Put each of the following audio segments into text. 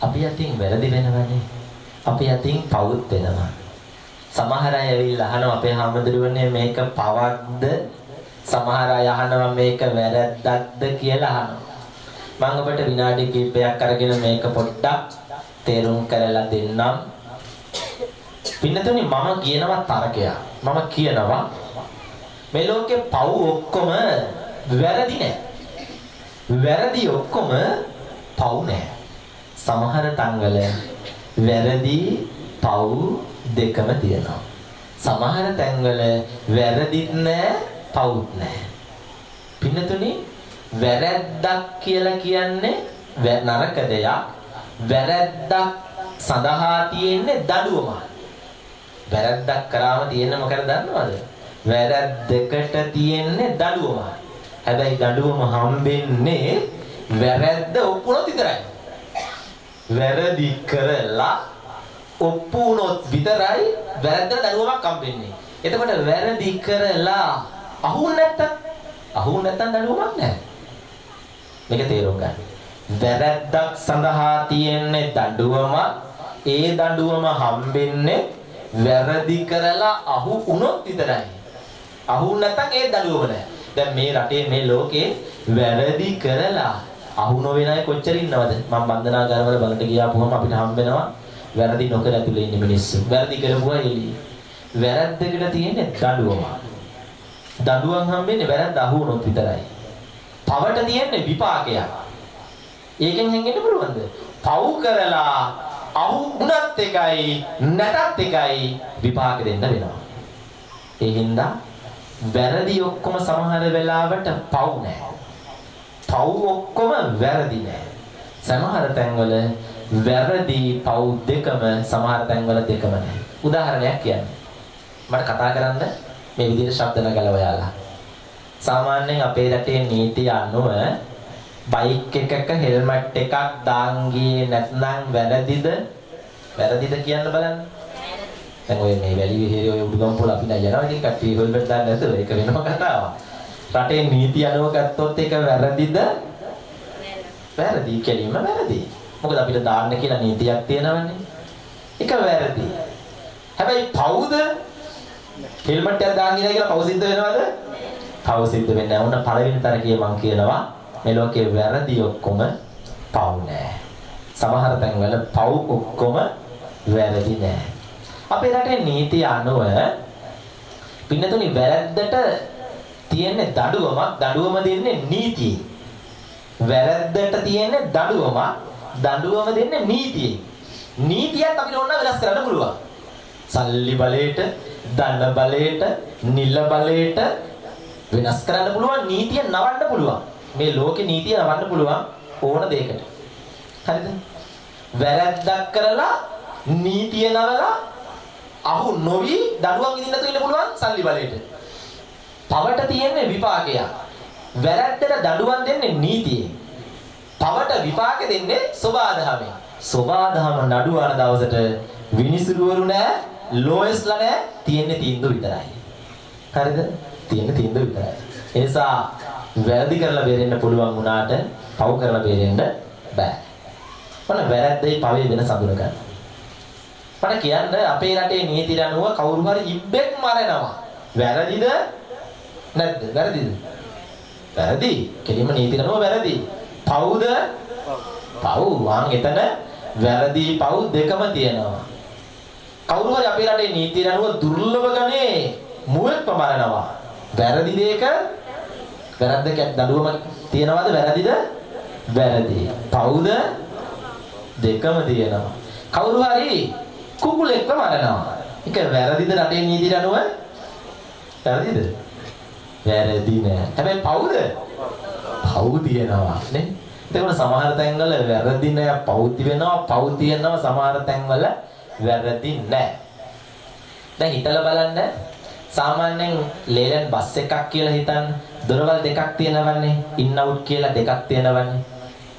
අපි අතින් වැරදි වෙනවනේ. අපි අතින් පවුත් වෙනවා. සමහර අය ඇවිල්ලා අහනවා අපේ හැමදෙරුවනේ මේක පවක්ද? සමහර අය අහනවා මේක වැරද්දක්ද කියලා අහනවා. මම ඔබට විනාඩි කිහිපයක් අරගෙන මේක පොඩ්ඩක් තේරුම් කරලා දෙන්නම්. පින්නතුනි මම කියනවා තරකයක්. මම කියනවා මේ ලෝකේ පව් ඔක්කොම වැරදි නෑ. වැරදි ඔක්කොම පව් නෑ. සමහර තංගල වැරදි පව් දෙකම තියෙනවා. සමහර තැන්වල වැරදිත් නෑ පවුත් නෑ. පින්නතුනි වැරැද්දක් කියලා කියන්නේ නරක දෙයක්. වැරැද්දක් සඳහා තියෙන්නේ දඩුවමයි. වැරැද්දක් කරාම තියෙන්නේ මොකද දන්නවද? වැරැද්දකට තියෙන්නේ දඩුවමයි. හැබැයි දඩුවම හම්බෙන්නේ වැරැද්ද ඔප්පුනොත් විතරයි. වැරදි කරලා ඔප්පු වුණොත් විතරයි වැරද්ද දඩුවමක් හම්බෙන්නේ. එතකොට වැරදි කරලා අහුන් නැත්තම් අහුන් නැත්තම් දඩුවමක් නැහැ. මේක තේරුම් ගන්න. වැරද්දක් සඳහා තියෙන්නේ දඬුවම ඒ දඬුවම හම්බෙන්නේ වැරදි කරලා අහු වුණොත් විතරයි. අහු නැත්තම් ඒ දඬුවම නැහැ. දැන් මේ රටේ මේ ලෝකේ වැරදි කරලා අහු නොවෙන අය කොච්චර ඉන්නවද? මම බන්ධනාගාරවල බලන්න ගියාපුවම අපිට හම්බ වෙනවා වැරදි නොකර ඇතුලේ ඉන්න මිනිස්සු. වැරදි කරපුවා එළිය. වැරද්දකට තියෙන්නේ දඬුවම. දඬුවම් හම්බෙන්නේ වැරද්ද අහු වුණොත් විතරයි. පවට තියෙන්නේ විපාකයක්. ඒකෙන් හැංගෙන්න පුළුවන්ද? පව් කරලා අහු වුණත් එකයි නැතත් එකයි විපාක දෙන්න වෙනවා. ඒ හින්දා වැරදි ඔක්කොම සමහර වෙලාවට පව් නෑ. පව් ඔක්කොම වැරදි නෑ. සමහර තැන්වල වැරදි පව් දෙකම සමහර තැන්වල දෙකම නෑ. උදාහරණයක් කියන්න. මට කතා කරන්න මේ විදිහට ශබ්ද නගලා ඔයාලා. සාමාන්‍යයෙන් අපේ රටේ නීතිය අනුව බයික් එකක හෙල්මට් එකක් දාන් ගියේ නැත්නම් වැරදිද? වැරදිද කියන්න බලන්න. දැන් ඔය මේ වැලි විහිරේ ඔය උඩුගම් පොළ අපි නෑ යනවා ඉතින් කට්ටිය හෙල්මට් දාන්න නැතුව ඒක වෙනම කතාවක්. රටේ නීති අනුව ගත්තොත් ඒක වැරදිද? වැරදි කියලීම වැරදි. මොකද අපිට දාන්න කියලා නීතියක් තියෙනවනේ. ඒක වැරදි. හැබැයි පවුද? හෙල්මට් එකක් දාන් ගියා කියලා පවු සිද්ධ වෙනවද? පවු සිද්ධ වෙන්නේ නැහැ. උන්න පළවෙනි තරකයේ මම කියනවා මේ ලෝකේ වැරදි ඔක්කොම පව් නෑ. සමහර තැන්වල පව් ඔක්කොම වැරදි නෑ. අපේ රටේ නීතිය අනුව පින්නතුනි වැරද්දට තියෙන්නේ දඩුවමක් දඩුවම දෙන්නේ නීතියෙන්. වැරද්දට තියෙන්නේ දඩුවමක් දඩුවම දෙන්නේ නීතියෙන්. නීතියත් අපිට ඕන වෙනස් කරන්න පුළුවන්. සල්ලි බලයට, දඬ බලයට, නිල බලයට වෙනස් කරන්න පුළුවන් නීතිය නවන්න පුළුවන්. මේ ලෝකේ නීතිය නවන්න පුළුවන් ඕන දෙයකට. හරිද? වැරද්දක් කරලා නීතිය නවලා අහු නොවි දඩුවම් විඳින්න තු ඉන්න පුළුවන් සල්ලි බලයට. පවට තියෙන්නේ විපාකයක්. වැරද්දට දඩුවම් දෙන්නේ නීතියෙන්. පවට විපාක දෙන්නේ සෝබාදහමෙන්. සෝබාදහම නඩුවන දවසට විනිසුරුවරු නෑ, ලෝයස්ලා නෑ, තියෙන්නේ තීන්දුව විතරයි. හරිද? තියෙන්නේ තීන්දුව විතරයි. ඒ නිසා වැරදි කරලා බේරෙන්න පුළුවන් වුණාට පව් කරලා බේරෙන්න බෑ. මොන වැරද්දේ පවේ වෙන සඳුන ගන්න. මට කියන්න අපේ රටේ නීති අනුව කවුරු හරි ඉබ්බෙක් මරනවා. වැරදිද? නැද්ද? වැරදිද? වැරදි. කෙලින්ම නීති අනුව වැරදි. පව්ද? පව්. වාන් එතන වැරදි පව් දෙකම තියෙනවා. කවුරු හරි අපේ රටේ නීති අනුව දුර්ලභ ගණේ මුවෙක්ම මරනවා. වැරදි දෙයක වැරද්දක දඬුවම තියනවාද වැරදිද? වැරදි. පවුද? දෙකම තියෙනවා. කවුරු හරි කුකුලෙක්ව මරනවා. ඒක වැරදිද රටේ නීතියට අනුව? වැරදිද? වැරදි නෑ. හැබැයි පවුද? පවු තියෙනවා නේ. එතකොට සමහර තැන්වල වැරදි නෑ පවු තියෙනවා පවු තියෙනවා සමහර තැන්වල වැරදි නෑ. දැන් හිතලා බලන්න සාමාන්‍යයෙන් ලේලන් බස් එකක් කියලා හිතන්න දොරවල් දෙකක් තියෙනවන්නේ ඉන් අවුට් කියලා දෙකක් තියෙනවන්නේ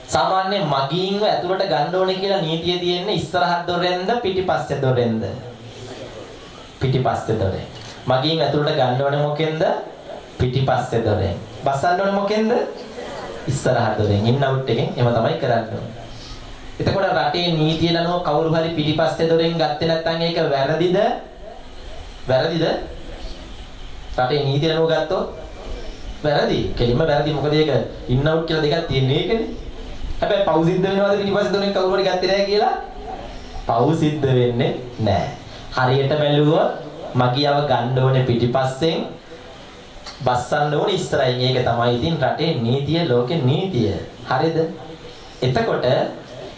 සාමාන්‍යයෙන් මගීන්ව ඇතුළට ගන්න ඕනේ කියලා නීතිය තියෙන්නේ ඉස්සරහ දොරෙන්ද පිටිපස්සේ දොරෙන්ද පිටිපස්සේ දොරෙන් මගීන් ඇතුළට ගන්න ඕනේ මොකෙන්ද පිටිපස්සේ දොරෙන් බස්සන්න ඕනේ මොකෙන්ද ඉස්සරහ දොරෙන් ඉන් අවුට් එකෙන් එම තමයි කරන්න ඕනේ එතකොට රටේ නීතිය නනුව කවුරු හරි පිටිපස්සේ දොරෙන් ගත්තේ නැත්නම් ඒක වැරදිද? වැරදිද? රටේ නීතිය නනුව ගත්තොත් වැරදි. කෙලින්ම වැරදි. මොකද ඒක ඉන් අවුට් කියලා දෙකක් තියෙන එකනේ. හැබැයි පව් සිද්ධ වෙනවද පිටිපස්සේ දොරෙන් කවුරු හරි ගත්තේ නැහැ කියලා? පව් සිද්ධ වෙන්නේ නැහැ. හරියට බැලුවොත් මගියව ගන්න ඕනේ පිටිපස්සෙන් බස්සන්න ඕනේ ඉස්සරහින්. ඒක තමයි ඉතින් රටේ නීතිය, ලෝකේ නීතිය. හරිද? එතකොට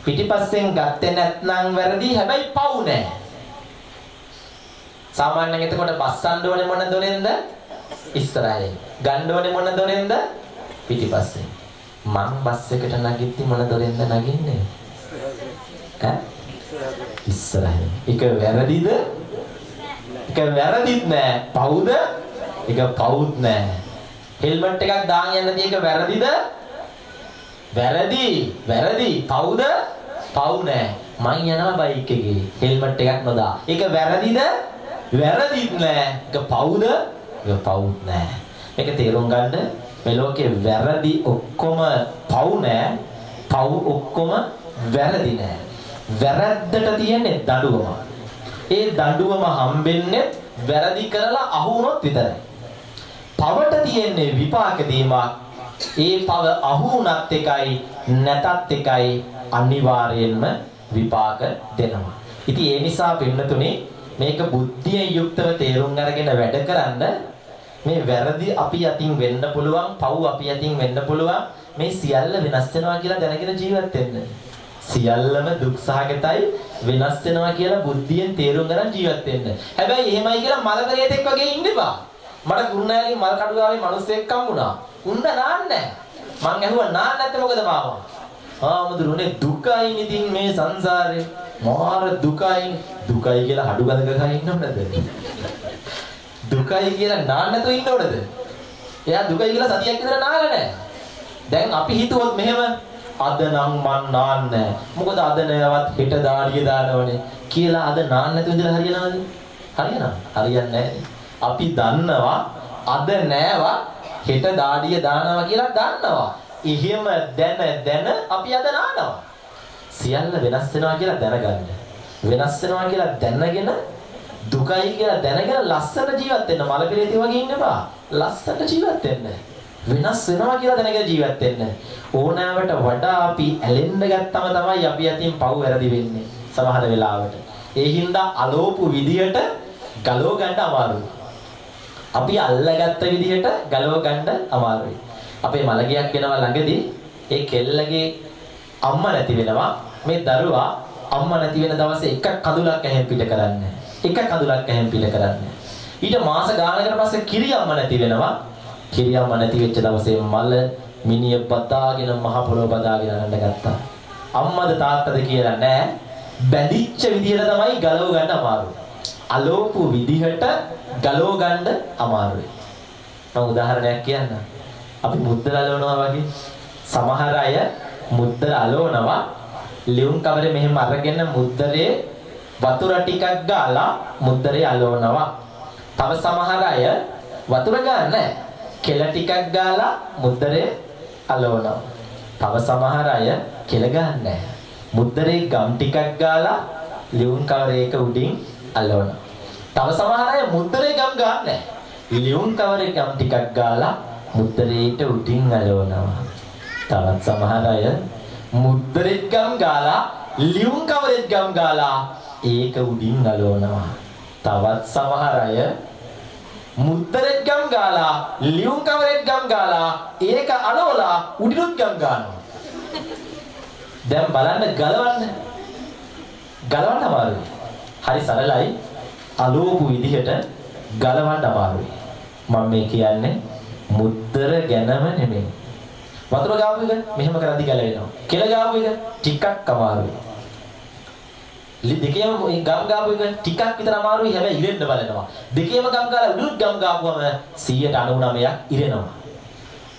පිටිපස්සෙන් ගත්තේ නැත්නම් වැරදි හැබැයි පව් නෑ. සාමාන්‍යයෙන් එතකොට බස්සන්න ඕනේ මොන දොරෙන්ද? ඉස්සරහින්. ගන්න ඕනේ මොන දොරෙන්ද? පිටිපස්සෙන්. මං බස් එකට නගිද්දි මොන දොරෙන්ද නගින්නේ? ඈ? ඉස්සරහින්. ඒක වැරදිද? ඒක වැරදිත් නෑ. පවුද? ඒක පවුත් නෑ. හෙල්මට් එකක් දාන් යන්න තියෙක වැරදිද? වැරදි. වැරදි. පවුද? පව් නෑ. මං යනවා බයික් එකේ. හෙල්මට් එකක් නොදා. ඒක වැරදිද? වැරදිත් නෑ. ඒක පවුද? ඒක පවුත් නෑ. මේක තේරුම් ගන්න මේ ලෝකේ වැරදි ඔක්කොම පව් නෑ. පව් ඔක්කොම වැරදි නෑ. වැරද්දට තියෙන්නේ දඬුවම. ඒ දඬුවම හම්බෙන්නේ වැරදි කරලා අහු වුණොත් විතරයි. පවට තියෙන්නේ විපාක දීමක්. ඒ පව අහු වුණත් එකයි නැතත් එකයි අනිවාර්යයෙන්ම විපාක දෙනවා. ඉතින් ඒ නිසා පින්නතුනේ මේක බුද්ධියෙන් යුක්තව තේරුම් අරගෙන වැඩ කරන්න මේ වැරදි අපි අතින් වෙන්න පුළුවන්, පව් අපි අතින් වෙන්න පුළුවන්. මේ සියල්ල වෙනස් වෙනවා කියලා දැනගෙන ජීවත් වෙන්න. සියල්ලම දුක් සහගතයි වෙනස් වෙනවා කියලා බුද්ධියෙන් තේරුම් ගන්න ජීවත් වෙන්න. හැබැයි එහෙමයි කියලා මල පෙරේතෙක් වගේ ඉන්න එපා. මට කුරුණෑලි මල් කඩුවාවේ මිනිස්සෙක් හම්බුණා. උන්ද නාන්නේ මං ඇහුවා නාන්න නැත්නම් මොකද මාවා? ආමුදුරුනේ දුකයි ඉතින් මේ සංසාරේ. මාර දුකයි. දුකයි කියලා හඩු ගඳ ගහ ඉන්නවද? දුකයි කියලා නාන්න නැතුව ඉන්න ඕනද? එයා දුකයි කියලා සතියක් විතර නාලා නැහැ. දැන් අපි හිතුවොත් මෙහෙම අද නම් මන් නාන්නේ මොකද අද නෑවත් හෙට දාඩිය දානවනේ කියලා අද නාන්න නැතුව ඉඳලා හරියනවද හරියනවද හරියන්නේ අපි දන්නවා අද නෑවා හෙට දාඩිය දානවා කියලා දන්නවා එහෙම දැන දැන අපි අද නානවා සියල්ල වෙනස් වෙනවා කියලා දැනගන්න වෙනස් වෙනවා කියලා දැනගෙන දුකයි කියලා දැනගෙන ලස්සන ජීවත් වෙන්න මල පෙරේතී වගේ ඉන්න බා ලස්සන ජීවත් වෙන්න වෙනස් වෙනවා කියලා දැනගෙන ජීවත් වෙන්න. ඕනෑවට වඩා අපි ඇලෙන්න ගත්තම තමයි අපි අතින් පව් වැරදි වෙන්නේ. සමහර වෙලාවට. ඒ හින්දා අලෝපු විදියට ගලව ගන්න අමාරුයි. අපි අල්ලගත්ත විදිහට ගලව ගන්න අමාරුයි. අපේ මලගියක් වෙනවා ළඟදී ඒ කෙල්ලගේ අම්මා නැති වෙනවා. මේ දරුවා අම්මා නැති වෙන දවසේ එක කඳුලක් ඇහෙන් පිට කරන්නේ. එක කඳුලක් ඇහෙන් පිට කරන්නේ. ඊට මාස ගානකට පස්සේ කිරි අම්මා නැති වෙනවා. කිරියම්ම නැති වෙච්ච දවසේ මල මිනිය බදාගෙන මහ පොළොව බදාගෙන යන්න ගත්තා. අම්මද තාත්තද කියලා නෑ. බැඳිච්ච විදිහට තමයි ගලව ගන්න අමාරුයි. අලෝපු විදිහට ගලව ගන්න අමාරුයි. මම උදාහරණයක් කියන්න. අපි මුද්දල අලවනවා වගේ සමහර අය මුද්දල අලවනවා ලියුම් කවරේ මෙහෙම අරගෙන මුද්දරේ වතුර ටිකක් ගාලා මුද්දරේ අලවනවා. තව සමහර අය වතුර ගන්නෑ කෙල ටිකක් ගාලා මුද්දරේ අලවනවා. තව සමහර අය කෙල ගන්නෑ. මුද්දරේ ගම් ටිකක් ගාලා ලියුම් කවරේක උඩින් අලවනවා. තව සමහර අය මුද්දරේ ගම් ගන්නෑ. ලියුම් කවරේ ගම් ටිකක් ගාලා මුද්දරේට උඩින් අලවනවා. තවත් සමහර අය මුද්දරේ ගම් ගාලා ලියුම් කවරේ ගම් ගාලා ඒක උඩින් අලවනවා. තවත් සමහර අය මුද්දරෙත් ගම් ගාලා ලියුම් කවරෙත් ගම් ගාලා ඒක අලවලා උඩිනුත් ගම් ගන්නවා දැන් බලන්න ගලවන්න ගලවන්න අමාරුයි හරි සරලයි අලෝපු විදිහට ගලවන්න අමාරුයි මම මේ කියන්නේ මුද්දර ගැනම නෙමෙයි වතුර ගාපු එක මෙහෙම කරද්දි ගැලවෙනවා කෙල ගාපු එක ටිකක් අමාරුයි දෙකේම ගම් ගාපු එක ටිකක් විතර අමාරුයි හැබැයි ඉරෙන්න බලනවා. දෙකේම ගම් ගාලා උඩුත් ගම් ගාපුවම 199ක් ඉරෙනවා.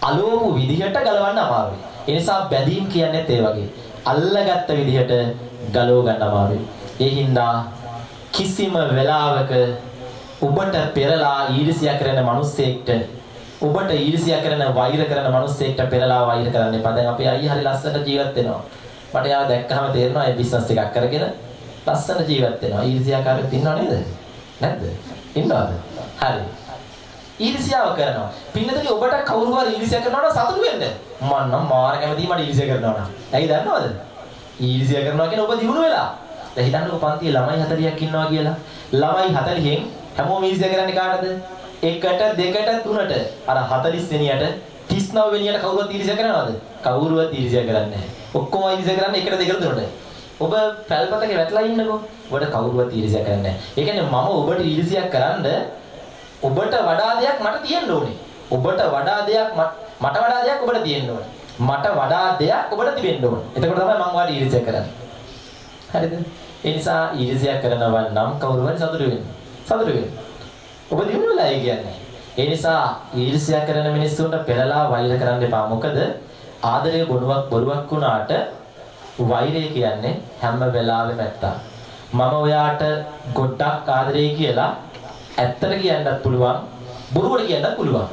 අලෝපු විදිහට ගලවන්න අමාරුයි. ඒ නිසා බැඳීම් කියන්නේත් ඒ වගේ. අල්ලගත්ත විදිහට ගලව ගන්න අමාරුයි. ඒ හින්දා කිසිම වෙලාවක ඔබට පෙරලා ඊර්ෂ්‍යා කරන මිනිස්සෙක්ට ඔබට ඊර්ෂ්‍යා කරන වෛර කරන මිනිස්සෙක්ට පෙරලා වෛර කරන්න එපා. දැන් අපේ අයියා හරි ලස්සනට ජීවත් වෙනවා. මට යාව දැක්කහම තේරෙනවා ඒ බිස්නස් එකක් කරගෙන ලස්සන ජීවත් වෙනවා. ඊර්ෂ්‍යාකාරයෙක් ඉන්නව නේද? නැද්ද? ඉන්නවද? හරි. ඊර්ෂ්‍යාව කරනවා. පින්නතේ ඔබට කවුරු හරි ඊර්ෂ්‍යා කරනවා නම් සතුටු වෙන්න. මම නම් මාර කැමතියි මට ඊර්ෂ්‍යා කරනවා නම්. ඇයි දන්නවද? ඊර්ෂ්‍යා කරනවා කියන්නේ ඔබ දිනු වෙලා. දැන් හිතන්නකෝ පන්තියේ ළමයි 40ක් ඉන්නවා කියලා. ළමයි 40න් හැමෝම ඊර්ෂ්‍යා කරන්නේ කාටද? 1ට 2ට 3ට. අර 40 වෙනියට 39 වෙනියට කවුරුවත් ඊර්ෂ්‍යා කරනවද? කවුරුවත් ඊර්ෂ්‍යා කරන්නේ නැහැ. ඔක්කොම ඊර්ෂ්‍යා කරන්නේ 1ට 2ට 3ට. ඔබ පැල්පතක වැටලා ඉන්නකෝ. ඔබට කවුරුවත් ඊර්ෂ්‍යා කරන්නේ නැහැ. ඒ කියන්නේ මම ඔබට ඊර්ෂ්‍යා කරන්න ඔබට වඩා දෙයක් මට තියෙන්න ඕනේ. ඔබට වඩා දෙයක් මට වඩා දෙයක් ඔබට තියෙන්න ඕනේ. මට වඩා දෙයක් ඔබට තිබෙන්න ඕනේ. එතකොට තමයි මම ඔයාලට ඊර්ෂ්‍යා කරන්නේ. හරිද? ඒ නිසා ඊර්ෂ්‍යා කරනවා නම් කවුරු හරි සතුටු වෙන්න. සතුටු වෙන්න. ඔබ දිනු වෙලා කියන්නේ. ඒ නිසා ඊර්ෂ්‍යා කරන මිනිස්සුන්ට පෙරලා වෛර කරන්න එපා. මොකද ආදරය බොරුවක් බොරුවක් වුණාට වෛරය කියන්නේ හැම වෙලාවෙම ඇත්තා. මම ඔයාට ගොඩක් ආදරේ කියලා ඇත්තට කියන්නත් පුළුවන් බොරුවට කියන්නත් පුළුවන්.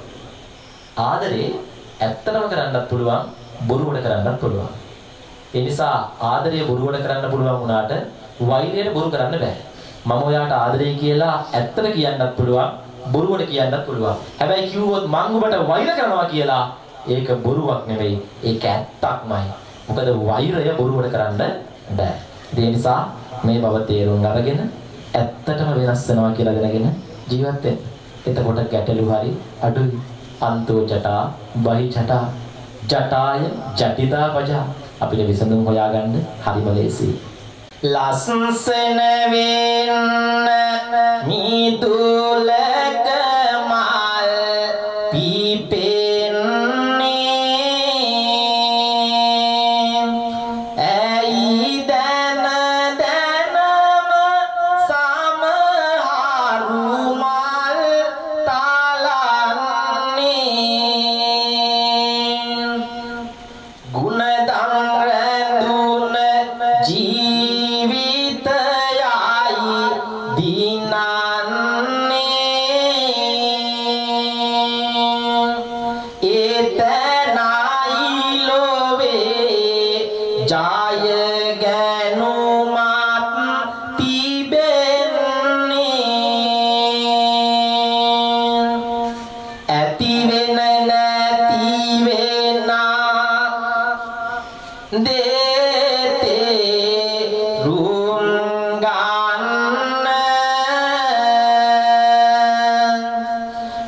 ආදරේ ඇත්තටම කරන්නත් පුළුවන් බොරුවට කරන්නත් පුළුවන්. ඒ නිසා ආදරය බොරුවට කරන්න පුළුවන් වුණාට වෛරයට බොරු කරන්න බෑ. මම ඔයාට ආදරේ කියලා ඇත්තට කියන්නත් පුළුවන් බොරුවට කියන්නත් පුළුවන්. හැබැයි කිව්වොත් මං ඔබට වෛර කරනවා කියලා ඒක බොරුවක් නෙවෙයි. ඒක ඇත්තක්මයි. මොකද වෛරය බොරුවට කරන්න බෑ. ඒ නිසා මේ බව තේරුම් අරගෙන ඇත්තටම වෙනස් වෙනවා කියලා දැනගෙන ජීවත් වෙන්න. එතකොට ගැටලු හරි අඩුයි. අන්තෝ ජටා බහි ජටා ජටාය ජටිතා පජා අපිට විසඳුම් හොයාගන්න හරිම ලේසියි. ලස්සන වෙන්න මිදුලක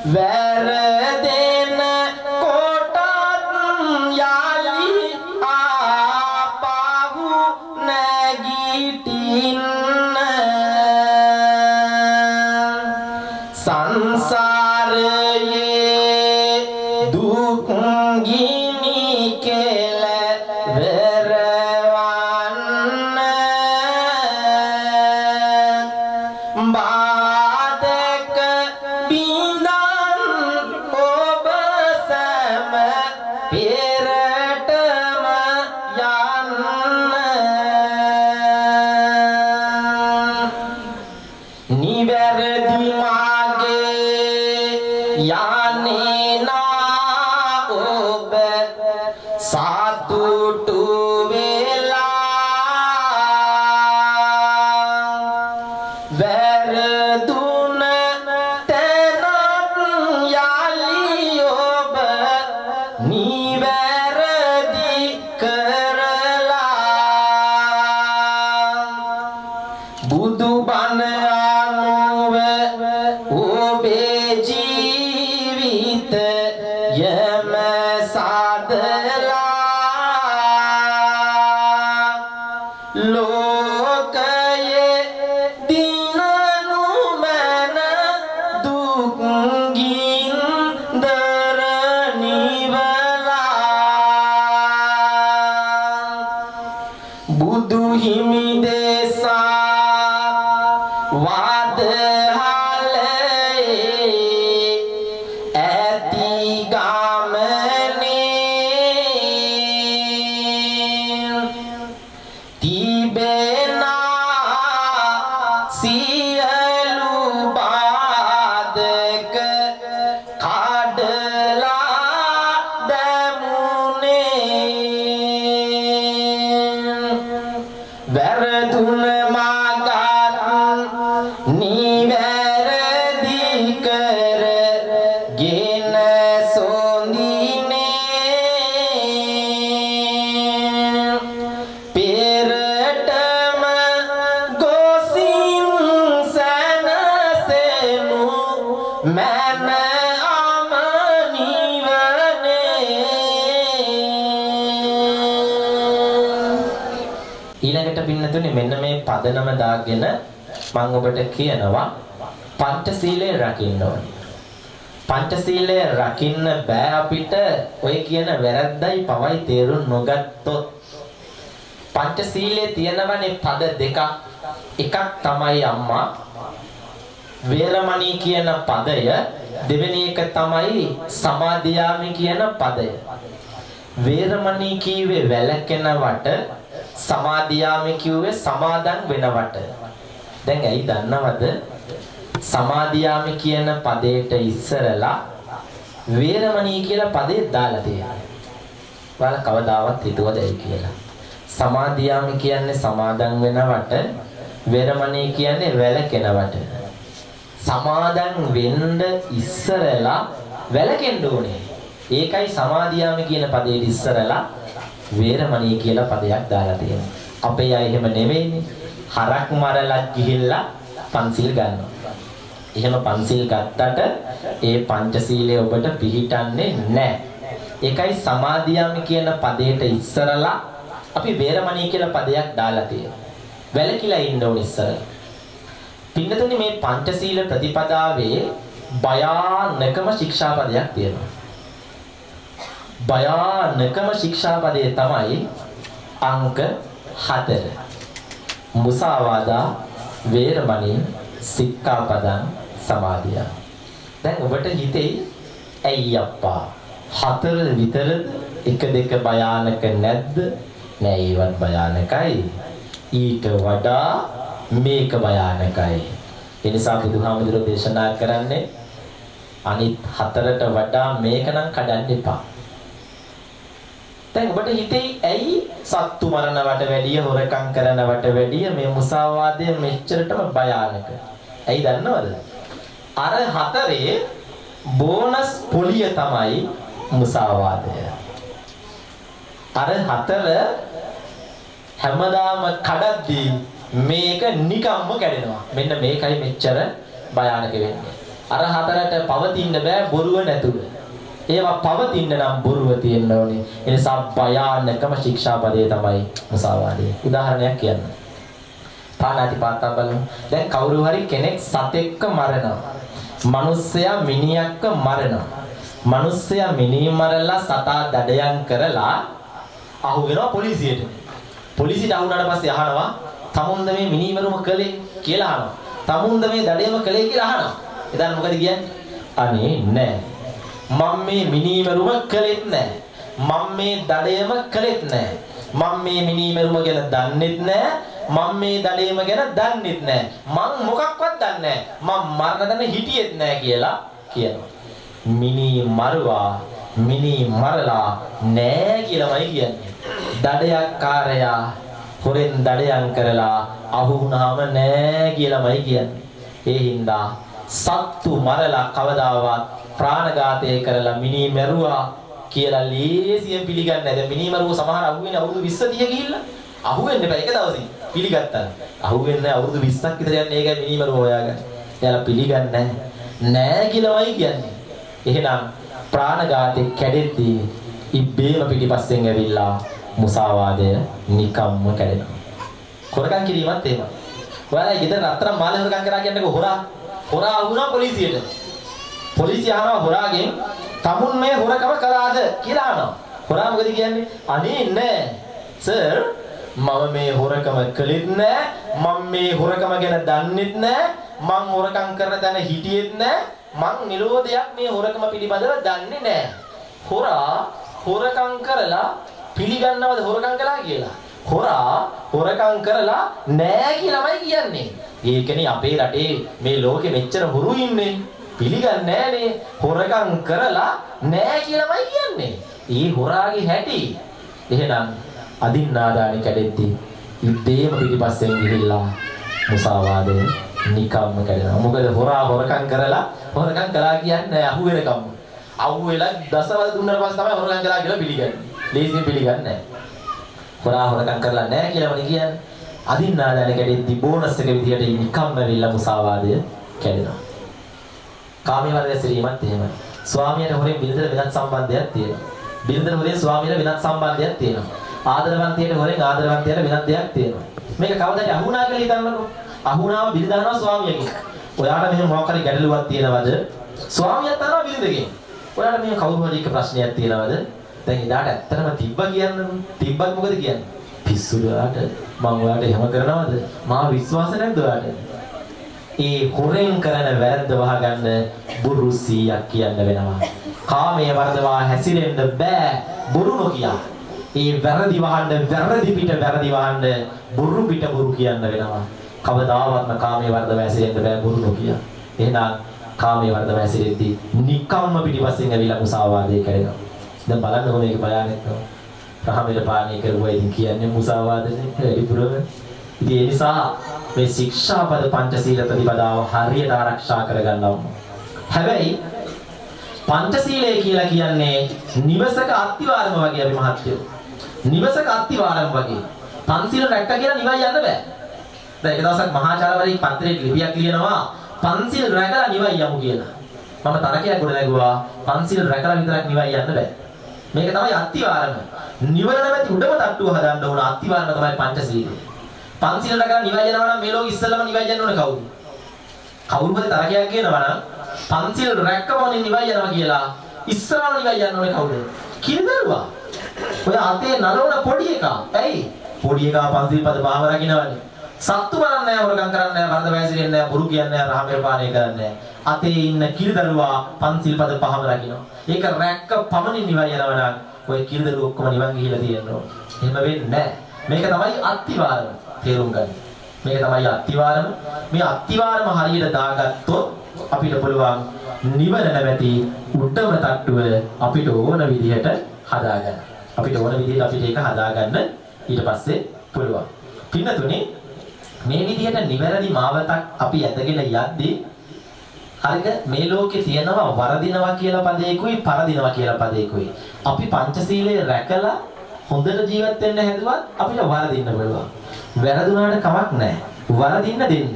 that මම ඔබට කියනවා පංචශීලය රකින්න ඕනේ. පංචශීලය රකින්න බෑ අපිට. ඔය කියන වැරද්දයි පවයි තේරුම් නොගත්තොත්. පංචශීලයේ තියෙනවනේ පද දෙකක්. එකක් තමයි අම්මා. වේරමණී කියන පදය. දෙවෙනි එක තමයි සමාධියාමි කියන පදය. වේරමණී කීවේ වැළකෙනවට සමාධියාමි කිව්වේ සමාදන් වෙනවට. දැන් ඇයි දන්නවද සමාධියාමි කියන පදයට ඉස්සරලා වේරමණී කියලා පදේ දාලා තියෙනවා. ඔයාලා කවදාවත් හිතුවද ඒ කියලා? සමාධියාමි කියන්නේ සමාදන් වෙනවට වේරමණී කියන්නේ වැළකෙනවට. සමාදන් වෙන්න ඉස්සරලා වැළකෙන්න ඕනේ. ඒකයි සමාධියාමි කියන පදේ ඉස්සරලා වේරමණී කියලා පදයක් දාලා තියෙනවා. අපේ අය එහෙම නෙවෙයිනේ. හරක් මරලත් ගිහිල්ලා පන්සිල් ගන්නවා. එහෙම පන්සිල් ගත්තට ඒ පංචශීලයේ ඔබට පිළිටන්නේ නැහැ. ඒකයි සමාධියම කියන පදයට ඉස්සරලා අපි වේරමණී කියලා පදයක් දාලා තියෙනවා. වැලකිලා ඉන්න ඕන ඉස්සරලා. පින්නතුනි මේ පංචශීල ප්‍රතිපදාවේ භයානකම ශික්ෂාපදයක් තියෙනවා. භයානකම ශික්ෂාපදයේ තමයි අංක 4. මුසාවාදා වේරමණී සික්ඛාපදං සමාධිය. දැන් ඔබට හිතෙයි ඇයි අප්පා හතර විතර එක දෙක භයානක නැද්ද? නෑ ඒවත් භයානකයි. ඊට වඩා මේක භයානකයි. ඒ නිසා බුදුහාමුදුරුවෝ දේශනා කරන්නේ අනිත් හතරට වඩා මේක නම් කඩන්න එපා. දැන් ඔබට හිතෙයි ඇයි සත්තු මරනවට වැඩිය හොරකම් කරනවට වැඩිය මේ මුසාවාදය මෙච්චරටම භයානක? ඇයි දන්නවද? අර හතරේ බෝනස් පොලිය තමයි මුසාවාදය. අර හතර හැමදාම කඩද්දී මේක නිකම්ම කැඩෙනවා. මෙන්න මේකයි මෙච්චර භයානක වෙන්නේ. අර හතරට පවතින්න බෑ බොරුව නැතුව. ඒවා පවතින්න නම් බොරුව තියෙන්න ඕනේ. ඒ නිසා භයානකම ශික්ෂාපදේ තමයි මුසාවාදය. උදාහරණයක් කියන්න. පාණාතිපාතා බලමු. දැන් කවුරු හරි කෙනෙක් සතෙක්ක මරනවා. මිනිස්සයා මිනිහක්ක මරනවා. මිනිස්සයා මිනී මරලා සතා දඩයන් කරලා අහු වෙනවා පොලිසියට. පොලිසියට අහු වුණාට පස්සේ අහනවා තමුන්ද මේ මිනීමරුම කළේ කියලා අහනවා. තමුන්ද මේ දඩයම කළේ කියලා අහනවා. එදාට මොකද කියන්නේ? අනේ නෑ. මම මේ මිනීමරුම කළෙත් නෑ. මම මේ දඩයම කළෙත් නෑ. මම මේ මිනීමරුම ගැන දන්නෙත් නෑ. මම මේ දඩේම ගැන දන්නෙත් නෑ. මං මොකක්වත් දන්නේ නෑ. මං මරණ දන හිටියෙත් නෑ කියලා කියනවා. මිනී මරුවා මිනී මරලා නෑ කියලාමයි කියන්නේ. දඩයක් කාරයා හොරෙන් දඩයන් කරලා අහු වුණාම නෑ කියලාමයි කියන්නේ. ඒ හින්දා සත්තු මරලා කවදාවත් ප්‍රාණඝාතය කරලා මිනී මැරුවා කියලා ලේසියෙන් පිළිගන්නේ නැහැ. දැන් මිනී මරුව සමහර අහුවෙන්නේ අවුරුදු 20 30 ගිහිල්ලා අහුවෙන්න බෑ එක දවසින්. පිළිගත්තා. අහුවෙන්නේ අවුරුදු 20ක් විතර යන්නේ ඒකයි මිනිමරුව හොයාගන්න. එයාලා පිළිගන්නේ නැහැ කියලාමයි කියන්නේ. එහෙනම් ප්‍රාණඝාතේ කැඩෙද්දී ඉබ්බේම පිටිපස්සෙන් ඇවිල්ලා මුසාවාදය නිකම්ම කැඩෙනවා. හොරකම් කිරීමත් එහෙමයි. ඔයාලා ගෙදර රත්තරන් මාළේ හොරකම් කරා කියන්නේ හොරා හොරා වුණා පොලිසියට. පොලිසිය අහනවා හොරාගෙන් තමුන් මේ හොරකම කළාද කියලා අහනවා. හොරා මොකද කියන්නේ? අනේ නෑ. සර් මම මේ හොරකම කළෙත් නෑ මම මේ හොරකම ගැන දන්නෙත් නෑ මං හොරකම් කරන තැන හිටියෙත් නෑ මං නිරෝධයක් මේ හොරකම පිළිබඳව දන්නේ නෑ හොරා හොරකම් කරලා පිළිගන්නවද හොරකම් කළා කියලා හොරා හොරකම් කරලා නෑ කියලාමයි කියන්නේ ඒකනේ අපේ රටේ මේ ලෝකෙ මෙච්චර හොරු ඉන්නේ පිළිගන්නේ නෑනේ හොරකම් කරලා නෑ කියලාමයි කියන්නේ ඒ හොරාගේ හැටි එහෙනම් අදින්නාදානි කැඩෙද්දී ඉබ්බේම පිටිපස්සෙන් ගිහිල්ලා මුසාවාදය නිකම්ම කැඩෙනවා. මොකද හොරා හොරකම් කරලා හොරකම් කළා කියන්නේ අහු වෙනකම්. අහු වෙලා දසවල දුන්නාට පස්සේ තමයි හොරකම් කළා කියලා පිළිගන්නේ. ලේසියෙන් පිළිගන්නේ නැහැ. හොරා හොරකම් කරලා නැහැ කියලාමනේ කියන්නේ. අදින්නාදානි කැඩෙද්දී බෝනස් එක විදියට නිකම්ම වෙලා මුසාවාදය කැඩෙනවා. කාමයේ වර්ධය සිරීමත් එහෙමයි. ස්වාමියාට හොරෙන් බිරිඳට වෙනත් සම්බන්ධයක් තියෙනවා. බිරිඳට හොරෙන් ස්වාමියාට වෙනත් සම්බන්ධයක් තියෙනවා. ආදරවන්තයට හොරෙන් ආදරවන්තයට වෙනත් දෙයක් තියෙනවා. මේක කවදාද අහුණා කියලා හිතන්නකෝ. අහුණාම බිරිඳානවා ස්වාමියාගෙන්. ඔයාට මෙහෙම මොකක් හරි ගැටලුවක් තියෙනවද? ස්වාමියා තනවා බිරිඳගෙන්. ඔයාට මේ කවුරු හරි එක ප්‍රශ්නයක් තියෙනවද? දැන් ඉදාට ඇත්තටම තිබ්බා කියන්නකො. තිබ්බත් මොකද කියන්නේ? පිස්සුද ඔයාට? මම ඔයාට එහෙම කරනවද? මා විශ්වාස නැද්ද ඔයාට? ඒ හොරෙන් කරන වැරද්ද වහගන්න බුරු 100ක් කියන්න වෙනවා. කාමයේ වර්ධවා හැසිරෙන්න බෑ බොරු නොකිය. ඒ වැරදි වහන්න වැරදි පිට වැරදි වහන්න බොරු පිට බොරු කියන්න වෙනවා. කවදාවත්ම කාමයේ වර්ධව හැසිරෙන්න බෑ බොරු නොකිය. එහෙනම් කාමයේ වර්ධව හැසිරෙද්දී නිකම්ම පිටිපස්සෙන් ඇවිල්ලා මුසාවාදේ කරනවා. දැන් බලන්නකො මේක භයානකව. රහමෙල පානීය කරුවා ඉතින් කියන්නේ මුසාවාදනේ වැඩිපුරම. ඉතින් ඒ නිසා මේ ශික්ෂාපද පංචශීල ප්‍රතිපදාව හරියට ආරක්ෂා කරගන්න ඕන. හැබැයි පංචශීලය කියලා කියන්නේ නිවසක අත්තිවාරම වගේ අපි මහත්යෝ. නිවසක අත්තිවාරම වගේ. පන්සිල් රැක්ක කියලා නිවන් යන්න බෑ. දැන් එක දවසක් මහාචාර්යවරයෙක් පත්‍රයේ ලිපියක් ලියනවා පන්සිල් රැකලා නිවන් යමු කියලා. මම තරකයක් ගොඩ නැගුවා පන්සිල් රැකලා විතරක් නිවන් යන්න බෑ. මේක තමයි අත්තිවාරම. නිවන නැමැති උඩම තට්ටුව හදන්න ඕන අත්තිවාරම තමයි පංචශීලය. පන්සිල් රැකලා නිවන් යනවා නම් මේ ලෝකෙ ඉස්සෙල්ලම නිවන් යන්න ඕන කවුද? කවුරු හරි තරකයක් කියනවා නම් පන්සිල් රැක්කම නිවන් යනවා කියලා ඉස්සරහම නිවන් යන්න ඕනේ කවුද? කිරිදරුවා. ඔය අතේ නලවන පොඩි එකා. ඇයි? පොඩි එකා පන්සිල් පද පහම රකින්නවනේ. සත්තු බලන්නේ නැහැ, හොරගම් කරන්නේ නැහැ, වරද වැසිරෙන්නේ නැහැ, බුරු කියන්නේ නැහැ, රහමෙර පානය කරන්නේ නැහැ. අතේ ඉන්න කිරිදරුවා පන්සිල් පද පහම රකින්නවා. ඒක රැක්ක පමණින් නිවන් යනවා නම් ඔය කිරිදරුවෝ ඔක්කොම නිවන් ගිහිලා තියෙනවා. එහෙම වෙන්නේ නැහැ. මේක තමයි අත්තිවාරම. තේරුම් ගන්න. මේක තමයි අත්තිවාරම. මේ අත්තිවාරම හරියට දාගත්තොත් අපිට පුළුවන් නිවන නැමැති උඩම තට්ටුව අපිට ඕන විදිහට හදාගන්න. අපිට ඕන විදිහට අපිට ඒක හදාගන්න ඊට පස්සේ පුළුවන්. පින්නතුනේ මේ විදිහට නිවැරදි මාවතක් අපි ඇදගෙන යද්දී හරිද මේ ලෝකේ තියෙනවා වරදිනවා කියලා පදේකුයි පරදිනවා කියලා පදේකුයි. අපි පංචශීලයේ රැකලා හොඳට ජීවත් වෙන්න හැදුවත් අපිට වරදින්න පුළුවන්. වැරදුනාට කමක් නැහැ. වරදින්න දෙන්න.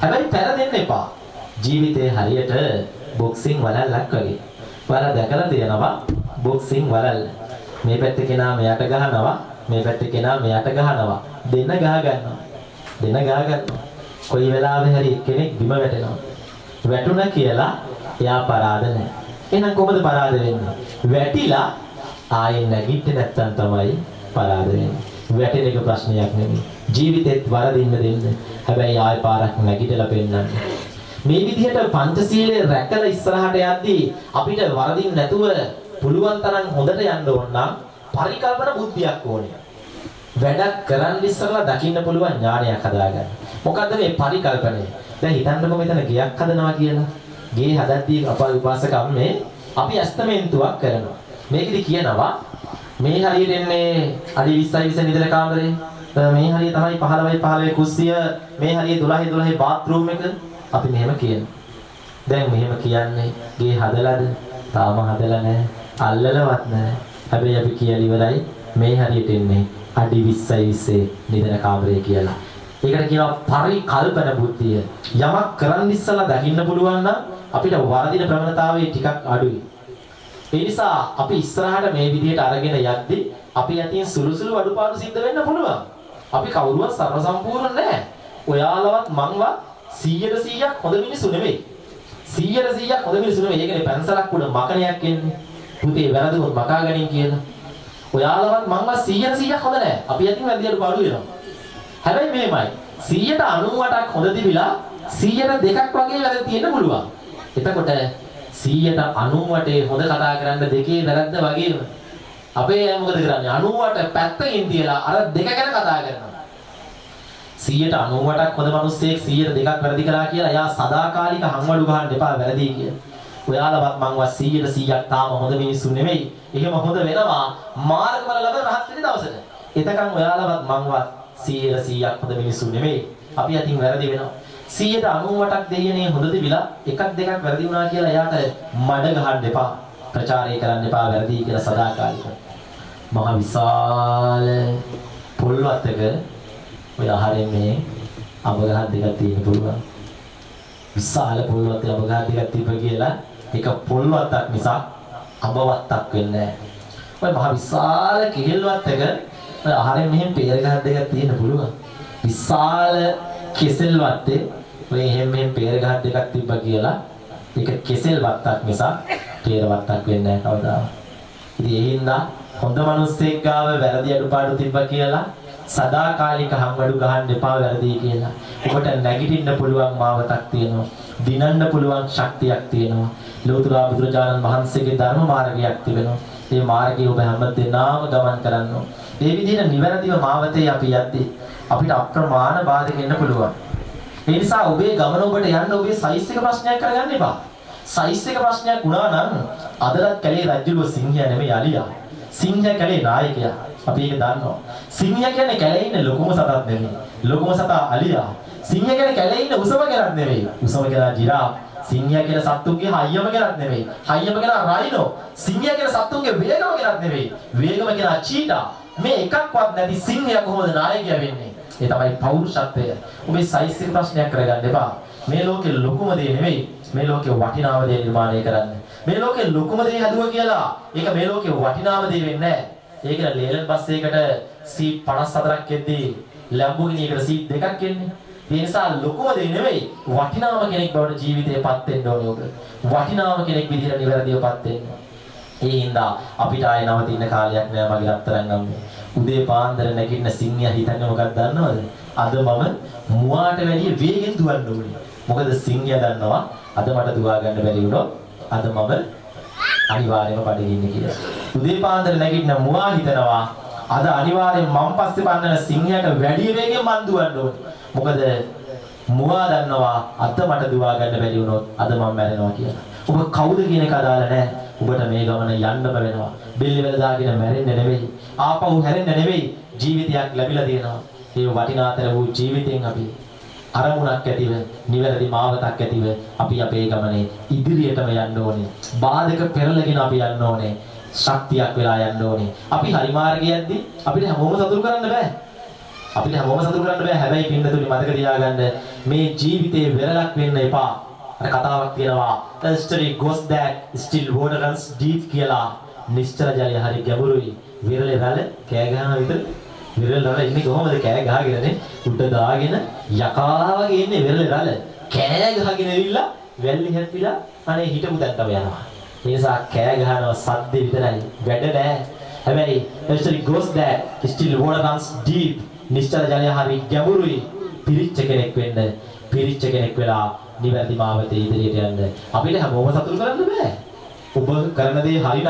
හැබැයි පෙරදෙන්න එපා. ජීවිතේ හරියට බොක්සිං වලල්ලක් වගේ. වල දැකලා තියෙනවා බොක්සිං වලල්ල. මේ පැත්තේ කෙනා මෙයට ගහනවා, මේ පැත්තේ කෙනා මෙයට ගහනවා. දෙන්න ගහ ගන්නවා. දෙන්න ගහ ගන්නවා. කොයි වෙලාවෙ හරි කෙනෙක් බිම වැටෙනවා. වැටුණා කියලා එයා පරාද නැහැ. එහෙනම් කොහොමද පරාද වෙන්නේ? වැටිලා ආයෙ නැගිටින්න නැත්තම් තමයි පරාද වෙන්නේ. වැටෙන එක ප්‍රශ්නයක් නෙමෙයි. ජීවිතෙත් වරදින්න දෙන්න. හැබැයි ආයෙ පාරක් නැගිටලා පෙන්නන්න. මේ විදිහට පංචශීලයේ රැකලා ඉස්සරහට යද්දී අපිට වරදින් නැතුව පුළුවන් තරම් හොඳට යන්න ඕන නම් පරිකල්පන බුද්ධියක් ඕනේ. වැඩක් කරන් ඉස්සරලා දකින්න පුළුවන් ඥානයක් හදාගන්න. මොකද්ද මේ පරිකල්පනය? දැන් හිතන්නකෝ මෙතන ගයක් හදනවා කියලා. ගේ හදද්දී අපා උපාසක අම්මේ අපි ඇස්තමෙන්තුවක් කරනවා. මේකෙදි කියනවා මේ හරියට එන්නේ අඩි 20යි 20 නිදල කාමරේ. මේ හරිය තමයි 15යි 15 කුස්සිය, මේ හරිය 12යි 12 බාත්රූම් එක. අපි මෙහෙම කියනවා. දැන් මෙහෙම කියන්නේ ගේ හදලාද? තාම හදලා නැහැ. අල්ලලවත් නැහැ. හැබැයි අපි කියලා ඉවරයි මේ හරියට එන්නේ අඩි 20යි 20 නිදන කාමරේ කියලා. ඒකට කියනවා පරිකල්පන බුද්ධිය. යමක් කරන්න ඉස්සලා දකින්න පුළුවන් නම් අපිට වරදින ප්‍රවණතාවය ටිකක් අඩුයි. ඒ නිසා අපි ඉස්සරහට මේ විදිහට අරගෙන යද්දි අපි යටින් සුළු සුළු අඩුපාඩු සිද්ධ වෙන්න පුළුවන්. අපි කවුරුවත් සර්ව සම්පූර්ණ නැහැ. ඔයාලවත් මංවත් 100ට 100ක් හොඳ මිනිස්සු නෙමෙයි. 100ට 100ක් හොඳ මිනිස්සු නෙමෙයි. ඒකනේ පැන්සලක් උඩ මකණයක් එන්නේ. පුතේ වැරදුනොත් මකා ගැනීම කියලා. ඔයාලවත් මංවත් 100ට 100ක් හොඳ නැහැ. අපි යටින් වැරදියට පාඩු වෙනවා. හැබැයි මේමයි 198ක් හොඳ තිබිලා 100ට දෙකක් වගේ වැරදි තියෙන්න පුළුවන්. එතකොට 198 හොඳ කතා කරන්න දෙකේ වැරද්ද වගේම. අපේ අය මොකද කරන්නේ? 98 පැත්තකින් තියලා අර දෙක ගැන කතා කරනවා. 198ක් හොඳ මිනිස්සෙක් 100ට දෙකක් වැරදි කළා කියලා එයා සදාකාලික හංවඩු ගහන්න එපා වැරදි කියලා. ඔයාලවත් මංවත් 100ට 100ක් තාම හොඳ මිනිස්සු නෙමෙයි. එහෙම හොඳ වෙනවා මාර්ගඵල ලැබෙන රහත් වෙන දවසට. එතකන් ඔයාලවත් මංවත් 100ට 100ක් හොඳ මිනිස්සු නෙමෙයි. අපි අතින් වැරදි වෙනවා. 198ක් දෙයනේ හොඳ තිබිලා එකක් දෙකක් වැරදි වුණා කියලා එයාට මඩ ගහන්න එපා. ප්‍රචාරය කරන්න එපා වැරදි කියලා සදාකාලික. මහ විශාල පොල්වත්තක ඔය ආහාරයෙන් මේ අඹ ගහ දෙකක් තියෙන්න පුළුවන්. විශාල පොල්වත් ලැබ ගන්න දෙකක් තිබ්බ කියලා ඒක පොල්වත්තක් මිසක් අඹවත්තක් වෙන්නේ නැහැ. ඔය මහ විශාල කෙහෙල්වත් එක ආහාරයෙන් මෙහෙම peer ගහක් දෙකක් තියෙන්න පුළුවන්. විශාල කෙසෙල් වත්තේ ඔය එහෙම මෙහෙම peer ගහක් දෙකක් තිබ්බ කියලා ඒක කෙසෙල් වත්තක් මිසක් peer වත්තක් වෙන්නේ නැහැ කවදාවත්. ඉතින් ඒ හින්දා හොඳ මිනිස්සෙක් ගාව වැරදි අඩුපාඩු තිබ්බ කියලා සදාකාලික හම්බඩු ගහන්න එපා වැරදි කියලා. ඔබට නැගිටින්න පුළුවන් මාවතක් තියෙනවා. දිනන්න පුළුවන් ශක්තියක් තියෙනවා. ලෝතර බුදුරජාණන් වහන්සේගේ ධර්ම මාර්ගයක් තිබෙනවා. මේ මාර්ගය ඔබ හැම දිනාම ගමන් කරන්න ඕන. මේ විදිහට නිවැරදිව මාවතේ අපි යද්දී අපිට අප්‍රමාණ බාධක එන්න පුළුවන්. ඒ නිසා ඔබේ ගමන ඔබට යන්න ඔබේ සයිස් එක ප්‍රශ්නයක් කරගන්න එපා. සයිස් එක ප්‍රශ්නයක් වුණා නම් අදටත් කැලේ රජුව සිංහයා නෙමෙයි අලියා. සිංහයා කැලේ නායකයා. අපි ඒක දන්නවා. සිංහයා කියන්නේ කැලේ ඉන්න ලොකුම සතක් නෙමෙයි. ලොකුම සතා අලියා. සිංහයා කියන්නේ කැලේ ඉන්න උසම කෙනෙක් නෙමෙයි. උසම කෙනා ජිරාෆ්. සිංහයා කියන සත්තුන්ගේ හයියම කෙනෙක් නෙමෙයි. හයියම කෙනා රයිනෝ. සිංහයා කියන සත්තුන්ගේ වේගම කෙනෙක් නෙමෙයි. වේගම කෙනා චීටා. මේ එකක්වත් නැති සිංහයා කොහොමද නායකයා වෙන්නේ? ඒ තමයි පෞරුෂත්වය. ඔබේ සයිස් එක ප්‍රශ්නයක් කරගන්න එපා. මේ ලෝකේ ලොකුම දේ නෙමෙයි. මේ ලෝකේ වටිනාම දේ නිර්මාණය කරන්න. මේ ලෝකේ ලොකුම දේ හදුවා කියලා ඒක මේ ලෝකේ වටිනාම දේ වෙන්නේ නැහැ. ඒක ලේලන් බස් එකකට සීට් 54ක් එද්දී ලැම්බෝගිනි එකට සීට් දෙකක් එන්නේ. ඒ නිසා ලොකුම දේ නෙමෙයි වටිනාම කෙනෙක් බවට ජීවිතේපත් වෙන්න ඕනේ ඔබ. වටිනාම කෙනෙක් විදිහට නිවැරදිවපත් වෙන්න. ඒ හින්දා අපිට ආයෙ නවතින්න කාලයක් නෑ මගේ අත්තරන් අම්මේ. උදේ පාන්දර නැගිටින සිංහයා හිතන්නේ මොකක්ද දන්නවද? අද මම මුවාට වැඩිය වේගෙන් දුවන්න ඕනේ. මොකද සිංහයා දන්නවා අද මට දුවා ගන්න බැරි වුණොත් අද මම අනිවාර්යයෙන්ම බඩගින්නේ කියලා. උදේ පාන්දර නැගිටින මුවා හිතනවා අද අනිවාර්යෙන් මම පස්සේ පන්නන සිංහයාට වැඩි වේගෙන් මන් දුවන්න ඕනේ. මොකද මුවා දන්නවා අද මට දුවා ගන්න බැරි වුණොත් අද මම මැරෙනවා කියලා. ඔබ කවුද කියන එක අදාළ නැහැ. ඔබට මේ ගමන යන්නම වෙනවා. බෙල්ල වල දාගෙන මැරෙන්න නෙවෙයි. ආපහු හැරෙන්න නෙවෙයි. ජීවිතයක් ලැබිලා තියෙනවා. ඒ වටිනාතර වූ ජීවිතෙන් අපි අරමුණක් ඇතිව නිවැරදි මාවතක් ඇතිව අපි අපේ ගමනේ ඉදිරියටම යන්න ඕනේ. බාධක පෙරලගෙන අපි යන්න ඕනේ. ශක්තියක් වෙලා යන්න ඕනේ. අපි හරි මාර්ගයේදී අපිට හැමෝම සතුටු කරන්න බෑ. අපිට හැමෝම සතුටු කරන්න බෑ. හැබැයි පින්නතුනි මතක තියාගන්න මේ ජීවිතේ වෙරළක් වෙන්න එපා. අර කතාවක් තියෙනවා. The story goes that still water runs deep කියලා. නිශ්චල ජලය හරි ගැඹුරුයි. විරලේ රළ කෑ ගහන විතර විරල රළ ඉන්නේ කොහොමද? කෑ ගහගෙනනේ. උඩ දාගෙන යකා වගේ ඉන්නේ විරල රළ. කෑ ගහගෙන ඇවිල්ලා වැල්ලි හැප්පිලා අනේ හිටපු තැනටම යනවා. ඒ නිසා කෑ ගහනවා සද්දේ විතරයි. වැඩ නෑ හැබැයි actually goes that still water runs deep. නිශ්චල ජලය හරි ගැඹුරුයි. පිරිච්ච කෙනෙක් වෙන්න පිරිච්ච කෙනෙක් වෙලා නිවැරදි මාවතේ ඉදිරියට යන්න. අපිට හැමෝම සතුටු කරන්න බෑ. ඔබ කරන දේ හරිනම්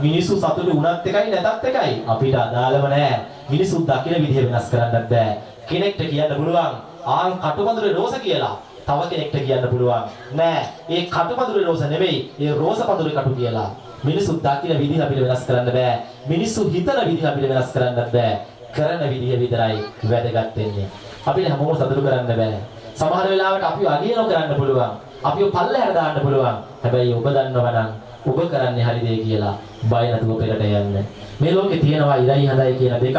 මිනිස්සු සතුටු වුණත් එකයි නැතත් එකයි. අපිට අදාළම නෑ. මිනිස්සු දකින විදිහ වෙනස් කරන්නත් බෑ. කෙනෙක්ට කියන්න පුළුවන් ආන් කටුමඳුරේ රෝස කියලා. තව කෙනෙක්ට කියන්න පුළුවන් නෑ ඒ කටුමඳුරේ රෝස නෙමෙයි ඒ රෝස පඳුරේ කටු කියලා. මිනිස්සු දකින විදිහ අපිට වෙනස් කරන්න බෑ. මිනිස්සු හිතන විදිහ අපිට වෙනස් කරන්නත් බෑ. කරන විදිහ විතරයි වැදගත් වෙන්නේ. අපිට හැමෝම සතුටු කරන්න බෑ. සමහර වෙලාවට අපිව අගය නොකරන්න පුළුවන් අපිව පල්ලෙහාට දාන්න පුළුවන් හැබැයි ඔබ දන්නවා නම් ඔබ කරන්නේ හරි දේ කියලා බය නැතුව පෙරට යන්න. මේ ලෝකේ තියෙනවා ඉරයි හඳයි කියන දෙකක්.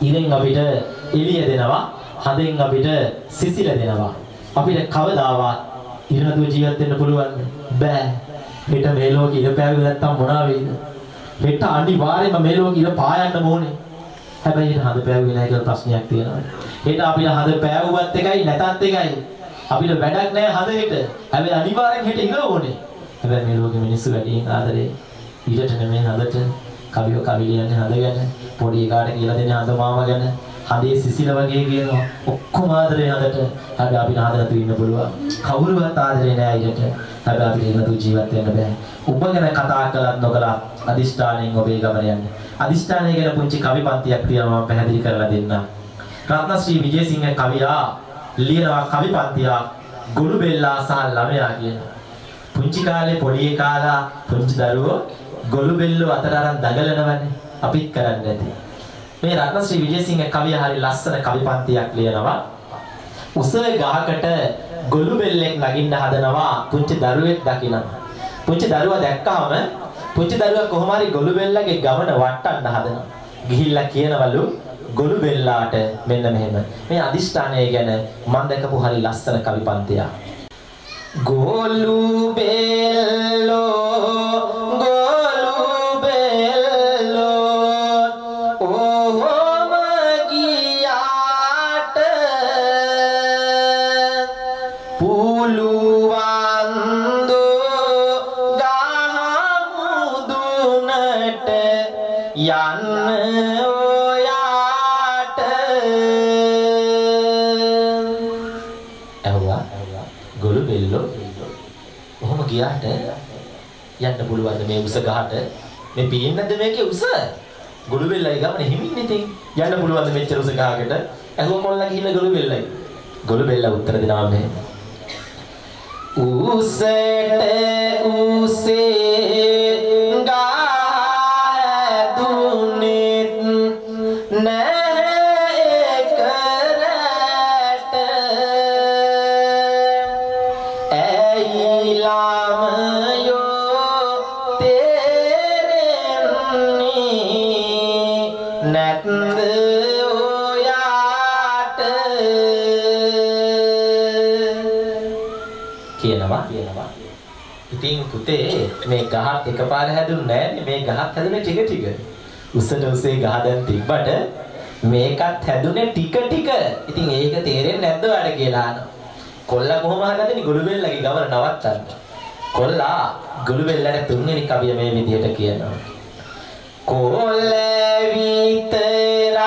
ඉරෙන් අපිට එළිය දෙනවා, හඳෙන් අපිට සිසිල දෙනවා. අපිට කවදාවත් ඉර නැතුව ජීවත් වෙන්න පුළුවන් බෑ. හෙට මේ ලෝකේ ඉර පෑවෙ නැත්තම් මොනවා වෙයිද? හෙට අනිවාර්යයෙන්ම මේ ලෝකේ ඉර පායන්න ඕනේ. හැබැයි හෙට හඳ පෑවෙන්නේ නැහැ කියලා ප්‍රශ්නයක් තියෙනවා. හෙට අපිට හඳ පෑවුවත් එකයි නැතත් එකයි. අපිට වැඩක් නැහැ හඳ හෙට. හැබැයි අනිවාර්යෙන් හෙට ඉර ඕනේ. හැබැයි මේ ලෝකෙ මිනිස්සු වැඩියෙන් ආදරේ. ඊට නෙමෙයි හදට. කවියෝ කවි ලියන්නේ හද ගැන පොඩි එකාට කියලා දෙන්නේ හද මාම ගැන හදේ සිසිල වගේ කියනවා. ඔක්කොම ආදරේ හදට. හැබැයි අපිට හද නැතු ඉන්න පුළුවන්. කවුරුවත් ආදරේ නෑ ඊට හැබැයි අපිට ඉන්නතු ජීවත් වෙන්න බෑ. ඔබ ගැන කතා කළත් නොකළත් අදිෂ්ඨානයෙන් ඔබේ ගමන යන්න. අදිෂ්ඨානය ගැන පුංචි කවි පන්තියක් තියෙනවා මම පැහැදිලි කරලා දෙන්නම්. රත්නශ්‍රී විජේසිංහ කවියා ලියනවා කවි පන්තියක් ගොළු බෙල්ලා සහ ළමයා කියනවා පුංචි කාලේ පොඩි කාලා පුංචි දරුවෝ ගොළු බෙල්ලෝ අතර අරන් දඟලනවනේ අපිත් කරන්නේ නැති. මේ රත්නශ්‍රී විජේසිංහ කවිය හරි ලස්සන කවි පන්තියක් ලියනවා. උස ගහකට ගොළු බෙල්ලෙක් නගින්න හදනවා පුංචි දරුවෙක් දකිනවා. පුංචි දරුවා දැක්කම පුංචි දරුවා කොහොම හරි ගොළු බෙල්ලගේ ගමන වටන්න හදනවා. ගිහිල්ලා කියනවලු ගොළු බෙල්ලාට මෙන්න මෙහෙම. මේ අදිෂ්ඨානය ගැන මම දැකපු හරි ලස්සන කවි පන්තියක්. ගෝලු බෙල්ලෝ මේ උස ගහට. මේ පේන්නද මේකේ උස? ගොළු බෙල්ලයි ගමන හිමින් ඉතින්. යන්න පුළුවන්ද මෙච්චර උස ගහකට? ඇහුවා කොල්ලා ගිහිල්ලා ගොළු බෙල්ලයි ගොළු බෙල්ලා උත්තර දෙනවා මේ උසට උසේ ඔයාට කියනවා. කියනවා ඉතින් පුතේ මේ ගහත් එකපාර හැදුන්නේ නැහැ. මේ ගහත් හැදුනේ ටික ටික. උසට උසේ ගහ දැන් තිබ්බට මේකත් හැදුනේ ටික ටික. ඉතින් ඒක තේරෙන්නේ නැද්ද ඔයාලට කියලා අහනවා. කොල්ලා කොහොම හදන්නේ? ගොළුබෙල්ලගේ ගමන නවත්තන්න. කොල්ලා ගොළුබෙල්ලට තුන්වෙනි කවිය මේ විදිහට කියනවා. කොල්ල විතරයි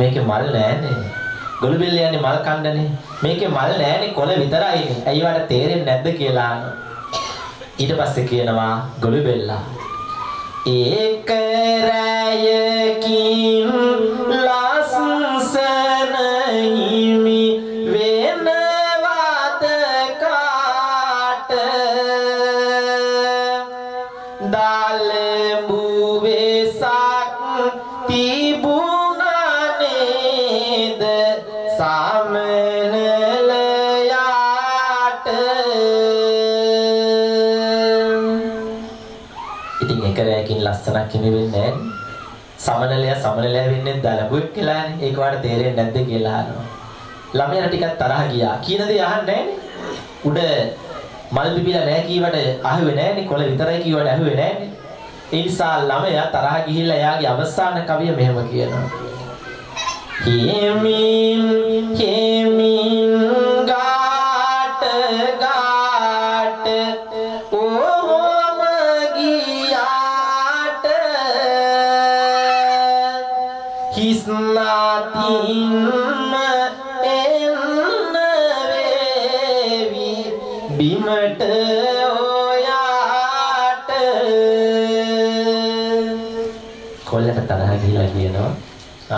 මේකේ මල් නෑනේ ගොළු බෙල්ල යන්නේ මල් කණ්ඩනේ. මේකේ මල් නෑනේ කොළ විතරයිනේ ඇයි වට තේරෙන්නේ නැද්ද කියලා අහනවා ඊට පස්සේ කියනවා ගොළු බෙල්ලා. ඒක රැයකින් ලස්සන රැයකින් ලස්සනක් හිමි වෙන්නේ නැහැ. සමනලයා සමනලයා වෙන්නේ දලඹුවෙක් කියලානේ. ඒක වාට තේරෙන්නේ නැද්ද කියලා අහනවා. ළමයාට ටිකක් තරහ ගියා. කියන දේ අහන්නේ උඩ මල් පිපිලා නැහැ කීවට අහුවේ නැහැනේ. කොළ විතරයි කීවට අහුවේ නැහැනේ. ඒ නිසා ළමයා තරහ ගිහිල්ලා එයාගේ අවසාන කවිය මෙහෙම කියනවා. හිමින් හිමින් ගාට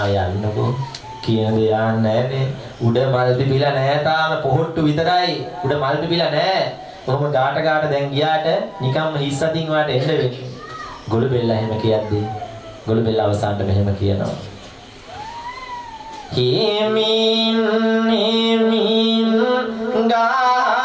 ආ යන්නකෝ. කියන දේ යන්නේ නැහනේ උඩ මල් පිපිලා නැහැ තාම. පොහොට්ටු විතරයි. උඩ මල් පිපිලා නැහැ. කොහොම ගාට ගාට දැන් ගියාට නිකම්ම හිස් අතින් වාට එන්න වෙන්නේ. ගොළු බෙල්ල එහෙම කියද්දී ගොළු බෙල්ල අවසානට මෙහෙම කියනවා. හිමින් හිමින් ගාමුදුනට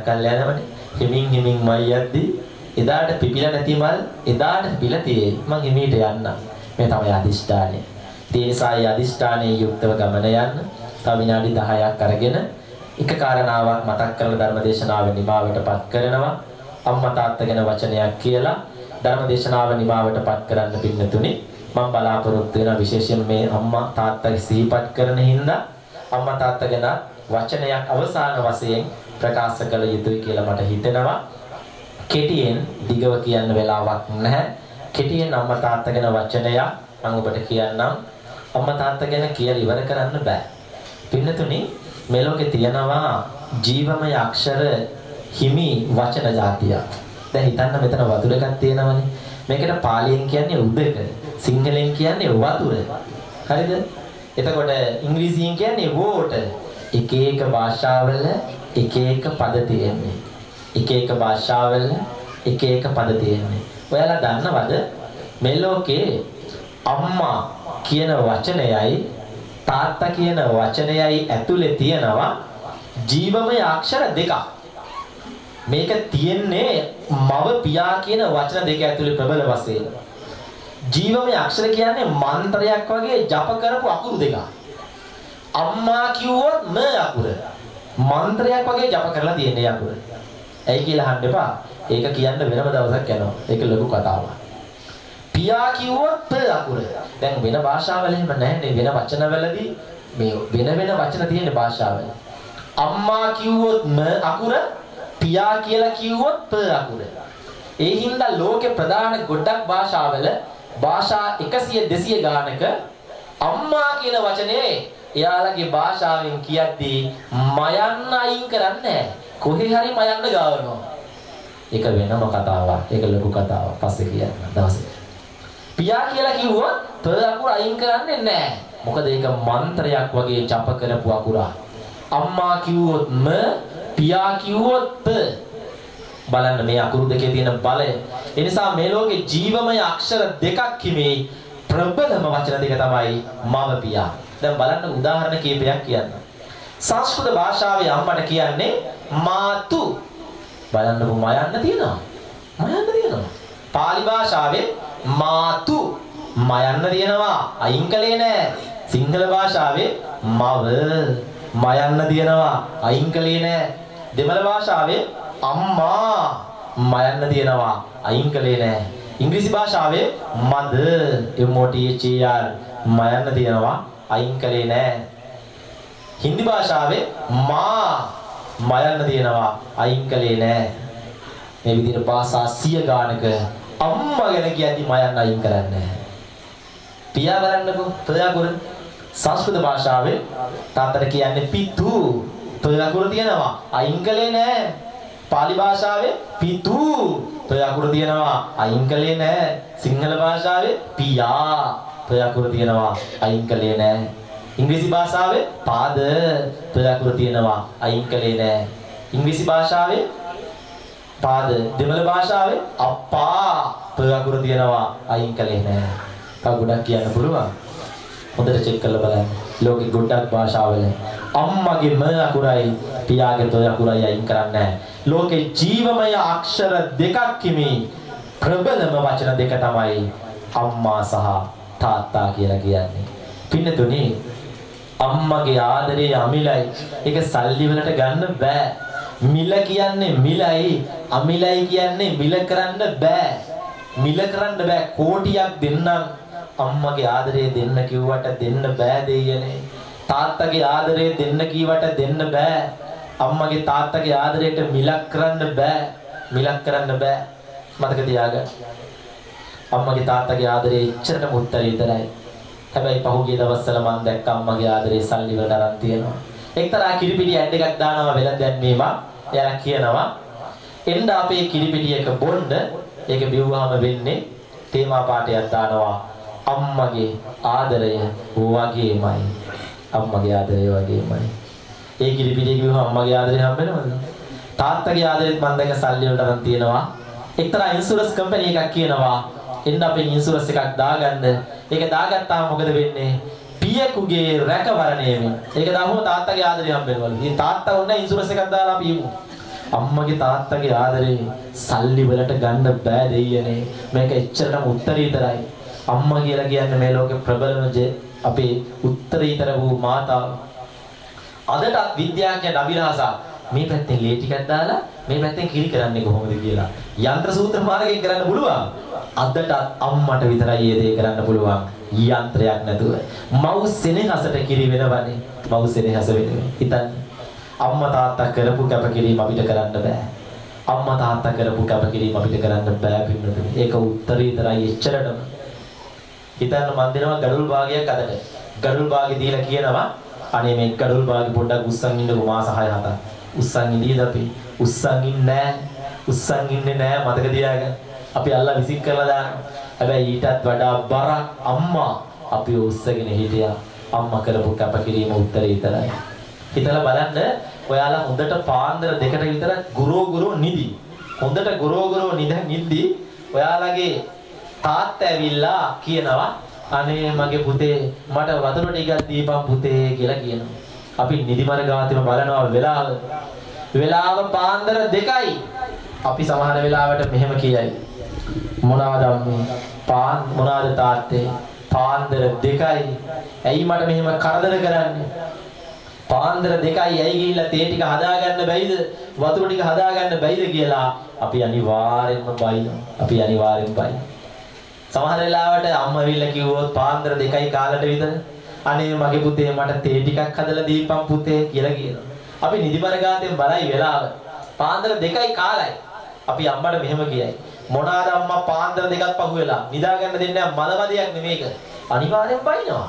ගොඩක් කල් යනවනේ. හිමින් හිමින් මයි යද්දි එදාට පිපිලා නැති මල් එදාට පිපිලා තියෙයි. මං හිමීට යන්නම්. මේ තමයි අදිෂ්ඨානය. ඒ නිසා ඒ අදිෂ්ඨානයේ යුක්තව ගමන යන්න. තව විනාඩි 10ක් අරගෙන එක කාරණාවක් මතක් කරලා ධර්මදේශනාව නිමාවටපත් කරනවා. අම්මා තාත්තා ගැන වචනයක් කියලා ධර්මදේශනාව නිමාවටපත් කරන්න පින්නතුනි. මම බලාපොරොත්තු වෙනවා විශේෂයෙන් මේ අම්මා තාත්තා සිහිපත් කරන හින්දා අම්මා තාත්තා ගැන වචනයක් අවසාන වශයෙන් ප්‍රකාශ කළ යුතුයි කියලා මට හිතෙනවා. කෙටියෙන් දිගව කියන්න වෙලාවක් නැහැ. කෙටියෙන් අම්මා තාත්තා ගැන වචනයක් මම ඔබට කියන්නම්. අම්මා තාත්තා ගැන කියලා ඉවර කරන්න බෑ. පින්නතුනි මේ ලෝකේ තියෙනවා ජීවමය අක්ෂර හිමි වචන જાතිය. දැන් හිතන්න මෙතන වතුර එකක් තියෙනවනේ. මේකට පාලියෙන් කියන්නේ උදක. සිංහලෙන් කියන්නේ වතුර. හරිද? එතකොට ඉංග්‍රීසියෙන් කියන්නේ water. එක එක භාෂාවල එක එක පද තියෙන්නේ. එක එක භාෂාවල එක එක පද තියෙන්නේ. ඔයාලා දන්නවද මේ ලෝකේ අම්මා කියන වචනයයි තාත්තා කියන වචනයයි ඇතුලේ තියෙනවා ජීවමය අක්ෂර දෙකක්. මේක තියෙන්නේ මව පියා කියන වචන දෙක ඇතුලේ ප්‍රබල වශයෙන්. ජීවමය අක්ෂර කියන්නේ මන්ත්‍රයක් වගේ ජප කරපු අකුරු දෙකක්. අම්මා කිව්වොත් ම අකුර. මන්ත්‍රයක් වගේ ජප කරලා තියෙන්නේ අකුර. ඇයි කියලා අහන්න එපා. ඒක කියන්න වෙනම දවසක් යනවා. ඒක ලොකු කතාවක්. පියා කිව්වොත් ත අකුර. දැන් වෙන භාෂාවල එහෙම නැහැනේ වෙන වචනවලදී මේ වෙන වෙන වචන තියෙන භාෂාවල. අම්මා කිව්වොත් ම අකුර පියා කියලා කිව්වොත් ත අකුර. ඒ හින්දා ලෝකේ ප්‍රධාන ගොඩක් භාෂාවල භාෂා 100 200 ගානක අම්මා කියන වචනේ එයාලගේ භාෂාවෙන් කියද්දී මයන්න අයින් කරන්නේ කොහේ හරි මයන්න ගාවනවා. ඒක වෙනම කතාවක්. ඒක ලොකු කතාවක්. පස්සේ කියන්න දවසේ. පියා කියලා කිව්වොත් ත අකුර අයින් කරන්නේ නැහැ. මොකද ඒක මන්ත්‍රයක් වගේ ජප කරපු අකුරක්. අම්මා කිව්වොත් ම පියා කිව්වොත් ත බලන්න මේ අකුරු දෙකේ තියෙන බලය. ඒ නිසා මේ ලෝකේ ජීවමය අක්ෂර දෙකක් හිමේ ප්‍රබලම වචන දෙක තමයි මව පියා. දැන් බලන්න උදාහරණ කීපයක් කියන්න. සංස්කෘත භාෂාවේ අම්මට කියන්නේ මාතු. බලන්නකො මයන්න තියෙනවා. මයන්න තියෙනවා. පාලි භාෂාවේ මාතු මයන්න තියෙනවා. අයින් කළේ නෑ. සිංහල භාෂාවේ මව මයන්න තියෙනවා. අයින් කළේ නෑ. දෙමළ භාෂාවේ අම්මා මයන්න තියෙනවා අයින් කළේ නෑ ඉංග්‍රීසි භාෂාවේ මද MOTHER මයන්න තියෙනවා අයින් කළේ නෑ. හින්දි භාෂාවේ මා මයන්න තියෙනවා අයින් කළේ නෑ. මේ විදිහට භාෂා සිය ගානක අම්මා ගැන කියද්දි මයන්න අයින් කරන්නේ පියා බලන්නකෝ ප්‍රයාගුර සංස්කෘත භාෂාවේ තාත්තට කියන්නේ පිතු. ප්‍රයාගුර තියෙනවා. අයින් කළේ නෑ. පාලි භාෂාවේ පිතු. ප්‍රය අකුර තියෙනවා. අයින් කළේ නැහැ. සිංහල භාෂාවේ පියා. ප්‍රය අකුර තියෙනවා අයින් කළේ නැහැ. ඉංග්‍රීසි භාෂාවේ පාද ප්‍රය අකුර තියෙනවා අයින් කළේ නැහැ. ඉංග්‍රීසි භාෂාවේ පාද දෙමළ භාෂාවේ අප්පා ප්‍රය අකුර තියෙනවා අයින් කළේ නැහැ. තව ගොඩක් කියන්න පුළුවන්. හොඳට චෙක් කරලා බලන්න. ලෝකෙ ගොඩක් භාෂාවල අම්මගේ ම අකුරයි පියාගේ තොය අකුරයි අයින් කරන්නේ නැහැ. ලෝකේ ජීවමය අක්ෂර දෙකක් කිමි ප්‍රබලම වචන දෙක තමයි අම්මා සහ තාත්තා කියලා කියන්නේ. පින්නතුනි අම්මගේ ආදරේ අමිලයි. ඒක සල්ලි වලට ගන්න බෑ. මිල කියන්නේ මිලයි, අමිලයි කියන්නේ මිල කරන්න බෑ. මිල කරන්න බෑ. කෝටියක් දෙන්නම් අම්මගේ ආදරේ දෙන්න කිව්වට දෙන්න බෑ දෙයියනේ. තාත්තගේ ආදරේ දෙන්න කීවට දෙන්න බෑ. අම්මගේ තාත්තගේ ආදරයට මිලක් කරන්න බෑ. මිලක් කරන්න බෑ. මතක තියාගන්න. අම්මගේ තාත්තගේ ආදරේ ඉච්චරටම උත්තරීතරයි. හැබැයි පහුගිය දවස්වල මම දැක්ක අම්මගේ ආදරේ සල්ලි වලට අරන් තියෙනවා. එක්තරා කිරිපිටි ඇඩ් එකක් දානවා වෙලඳන් මේවා. එයා කියනවා එන්න අපේ කිරිපිටියක බොන්න ඒක බිව්වහම වෙන්නේ තේමා පාටයක් දානවා අම්මගේ ආදරය වගේමයි අම්මගේ ආදරය වගේමයි ඒ කිරිපිටිය කිව්වම අම්මගේ ආදරේ හම්බෙනවද? තාත්තගේ ආදරෙත් මම දැක සල්ලි වලට අරන් තියෙනවා. එක්තරා ඉන්ෂුරන්ස් කම්පැනි එකක් කියනවා එන්න අපේ ඉන්ෂුරන්ස් එකක් දාගන්න. ඒක දාගත්තාම මොකද වෙන්නේ? පියෙකුගේ රැකවරණයෙන්. ඒක දාහම තාත්තගේ ආදරේ හම්බෙනවලු. ඉතින් තාත්තා ඔන්න ඉන්ෂුරන්ස් එකක් දාලා අපි යමු. අම්මගේ තාත්තගේ ආදරේ සල්ලි වලට ගන්න බෑ දෙයියනේ. මේක එච්චරටම උත්තරීතරයි. අම්මා කියලා කියන්නේ මේ ලෝකේ ප්‍රබලම අපේ උත්තරීතර වූ මාතාව. අදටත් විද්‍යාඥයන් අභිලාෂා මේ පැත්තෙන් ලේ ටිකක් දාලා මේ පැත්තෙන් කිරි කරන්නේ කොහොමද කියලා. යන්ත්‍ර සූත්‍ර මාර්ගයෙන් කරන්න පුළුවන්. අදටත් අම්මට විතරයි මේ දේ කරන්න පුළුවන්. යන්ත්‍රයක් නැතුව. මව් සෙනෙහසට කිරි වෙනවනේ. මව් සෙනෙහස වෙනුවෙන්. හිතන්න. අම්මා තාත්තා කරපු කැපකිරීම අපිට කරන්න බෑ. අම්මා තාත්තා කරපු කැපකිරීම අපිට කරන්න බෑ පින්නතුනි. ඒක උත්තරීතරයි එච්චරටම. හිතන්න මන් දෙනවා ගඩොල් භාගයක් අදට. ගඩොල් භාගෙ දීලා කියනවා අනේ මේ ගඩොල් භාගෙ පොඩ්ඩක් උස්සන් ඉන්නකෝ මාස 6 7. උස්සන් ඉඳීද අපි? උස්සන් ඉන්නේ උස්සන් ඉන්නේ නෑ මතක තියාගන්න. අපි අල්ලා විසික් කරලා දානවා. හැබැයි ඊටත් වඩා බරක් අම්මා අපි උස්සගෙන හිටියා. අම්මා කරපු කැපකිරීම උත්තරීතරයි. හිතලා බලන්න ඔයාලා හොඳට පාන්දර දෙකට විතර ගුරෝ ගුරෝ නිදි. හොඳට ගුරෝ ගුරෝ නිද නිද්දි ඔයාලගේ තාත්තා ඇවිල්ලා කියනවා අනේ මගේ පුතේ මට වතුර ටිකක් දීපන් පුතේ කියලා කියනවා. අපි නිදිමර ගාතෙම බලනවා වෙලාව. වෙලාව පාන්දර දෙකයි. අපි සමහර වෙලාවට මෙහෙම කියයි. මොනවද අම්මේ? පාන් මොනවද තාත්තේ? පාන්දර දෙකයි. ඇයි මට මෙහෙම කරදර කරන්නේ? පාන්දර දෙකයි ඇයි ගිහිල්ලා තේ ටික හදාගන්න බැයිද වතුර ටික හදාගන්න බැයිද කියලා අපි අනිවාර්යෙන්ම බයිනවා අපි අනිවාර්යෙන් බයි සමහර වෙලාවට අම්මා ඇවිල්ලා කිව්වොත් පාන්දර දෙකයි කාලට විතර අනේ මගේ පුතේ මට තේ ටිකක් හදලා දීපන් පුතේ කියලා කියනවා අපි නිදිමර ගාතෙන් බලයි වෙලාව පාන්දර දෙකයි කාලයි අපි අම්මට මෙහෙම කියයි මොනාද අම්මා පාන්දර දෙකක් පහුවෙලා නිදාගන්න දෙන්නේ මලවදියක් නෙමේක අනිවාර්යෙන් බයිනවා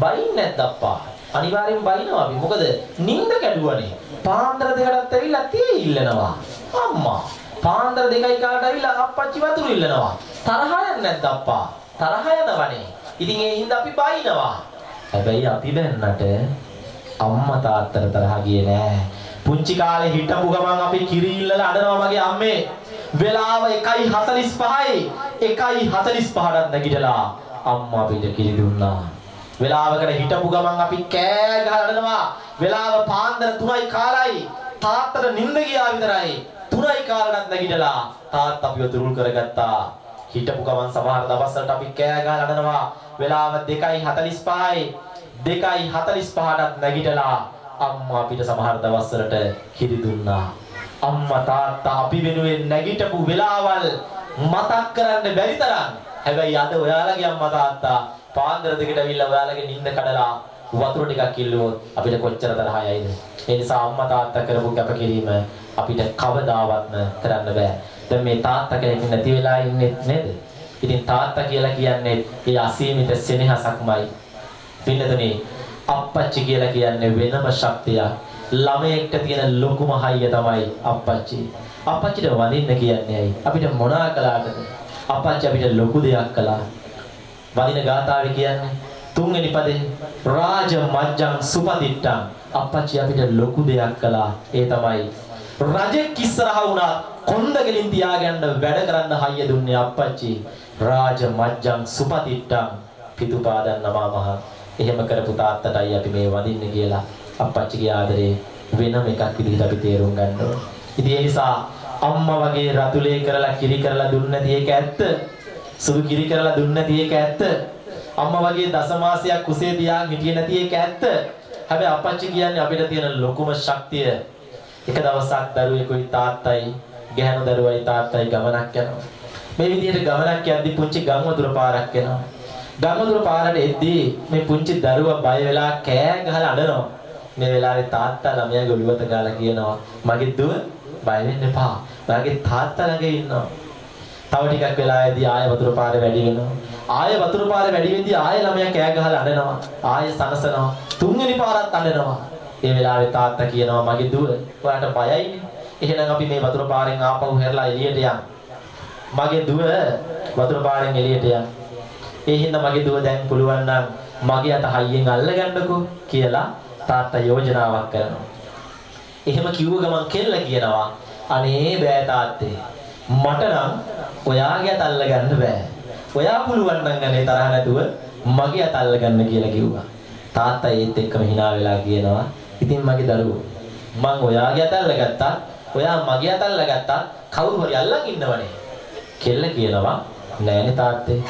බයින් නැද්ද අප්පා අනිවාර්යෙන් බයිනවා අපි. මොකද නිින්ද කැඩුවනේ. පාන්දර දෙකටත් ඇවිල්ලා තේ ඉල්ලනවා. අම්මා. පාන්දර දෙකයි කාලට ඇවිල්ලා අප්පච්චි වතුර ඉල්ලනවා. තරහ යන්නේ නැද්ද අප්පා? තරහ යනවනේ. ඉතින් ඒ හින්දා අපි බයිනවා. හැබැයි අපි බැන්නට අම්මා තාත්තට තරහ ගියේ නෑ. පුංචි කාලේ හිටපු ගමන් අපි කිරි ඉල්ලලා අඬනවා මගේ අම්මේ. වෙලාව 1:45යි 1:45ට නැගිටලා අම්මා අපිට කිරි දුන්නා. වෙලාවකට හිටපු ගමන් අපි කෑ ගහනවා. වෙලාව පාන්දර 3යි කාලයි. තාත්තට නිින්ද ගියා විතරයි. 3යි කාලකට නැගිටලා තාත්තා අපිව දුරුල් කරගත්තා. හිටපු ගමන් සමහර දවස්වලට අපි කෑ ගහලා අඬනවා. වෙලාව 2:45යි. 2:45ටත් නැගිටලා අම්මා අපිට සමහර දවස්වලට කිරි දුන්නා. අම්මා තාත්තා අපි වෙනුවෙන් නැගිටපු වෙලාවල් මතක් කරන්න බැරි තරම්. හැබැයි අද ඔයාලගේ අම්මා තාත්තා පාන්දර දෙකට ඇවිල්ලා ඔයාලගේ නිින්ද කඩලා වතුර ටිකක් ඉල්ලුවොත් අපිට කොච්චර තරහයයිද? ඒ නිසා අම්මා තාත්තා කරපු කැපකිරීම අපිට කවදාවත්ම කරන්න බෑ. දැන් මේ තාත්තා කෙනෙක් නැති වෙලා ඉන්නේ නේද? ඉතින් තාත්තා කියලා කියන්නේ ඒ අසීමිත සෙනෙහසක්මයි. පින්නතුනේ අප්පච්චි කියලා කියන්නේ වෙනම ශක්තියක්. ළමයෙක්ට තියෙන ලොකුම හයිය තමයි අප්පච්චි. අප්පච්චිට වඳින්න කියන්නේ ඇයි? අපිට මොනා කළාටද? අප්පච්චි අපිට ලොකු දෙයක් කළා. වදින ගාථාවේ කියන්නේ තුන්වෙනි පදේ රාජ මජ්ජං සුපදිට්ටං අප්පච්චි අපිට ලොකු දෙයක් කළා ඒ තමයි රජෙක් ඉස්සරහා වුණා කොන්දගලින් තියාගන්න වැඩ කරන්න හයිය දුන්නේ අප්පච්චි රාජ මජ්ජං සුපදිට්ටං පිටුපාදන් නමා මහ එහෙම කරපු තාත්තටයි අපි මේ වදින්නේ කියලා අප්පච්චිගේ ආදරේ වෙනම එකක් විදිහට අපි තේරුම් ගන්න ඕනේ. ඉතින් ඒ නිසා අම්මා වගේ රතුලේ කරලා කිරි කරලා දුන්නේ නැති එක ඇත්ත. සුදු කිරි කරලා දුන්නේ නැති එක ඇත්ත. අම්මා වගේ දසමාසයක් කුසේ තියාගෙන හිටියේ නැති එක ඇත්ත. හැබැයි අපච්චි කියන්නේ අපිට තියෙන ලොකුම ශක්තිය. එක දවසක් දරුවෙකුයි තාත්තයි ගැහණු දරුවයි තාත්තයි ගමනක් යනවා. මේ විදිහට ගමනක් යද්දි පුංචි ගම්වතුර පාරක් එනවා. ගම්වතුර පාරට එද්දී මේ පුංචි දරුවා බය වෙලා කෑ ගහලා අඬනවා. මේ වෙලාවේ තාත්තා ළමයාගේ ඔළුවට ගාලා කියනවා මගේ දුව බය වෙන්න එපා. ඔයාගේ තාත්තා ළඟ ඉන්නවා. තව ටිකක් වෙලාවේදී ආය වතුර පාරේ වැඩි වෙනවා. ආය වතුර පාරේ වැඩි වෙද්දී ආය ළමයා කෑ ගහලා අඬනවා. ආය සනසනවා. තුන්වෙනි පාරත් අඬනවා. ඒ වෙලාවේ තාත්තා කියනවා මගේ දුව ඔයාට බයයිනේ. එහෙනම් අපි මේ වතුර පාරෙන් ආපහු හැරලා එළියට යමු. මගේ දුව වතුර පාරෙන් එළියට යමු. ඒ හින්දා මගේ දුව දැන් පුළුවන් නම් මගේ අත හයියෙන් අල්ලගන්නකෝ කියලා තාත්තා යෝජනාවක් කරනවා. එහෙම කිව්ව ගමන් කෙල්ල කියනවා අනේ බෑ තාත්තේ මට නම් ඔයාගේ අත අල්ලගන්න බෑ. ඔයා පුළුවන් නම් අනේ තරහ නැතුව මගේ අත අල්ලගන්න කියලා කිව්වා. තාත්තා ඒත් එක්කම hina වෙලා කියනවා. ඉතින් මගේ දරුවෝ මං ඔයාගේ අත අල්ලගත්තා. ඔයා මගේ අත අල්ලගත්තා. කවුරු හරි අල්ලන් ඉන්නවනේ. කෙල්ල කියනවා නෑනේ තාත්තේ.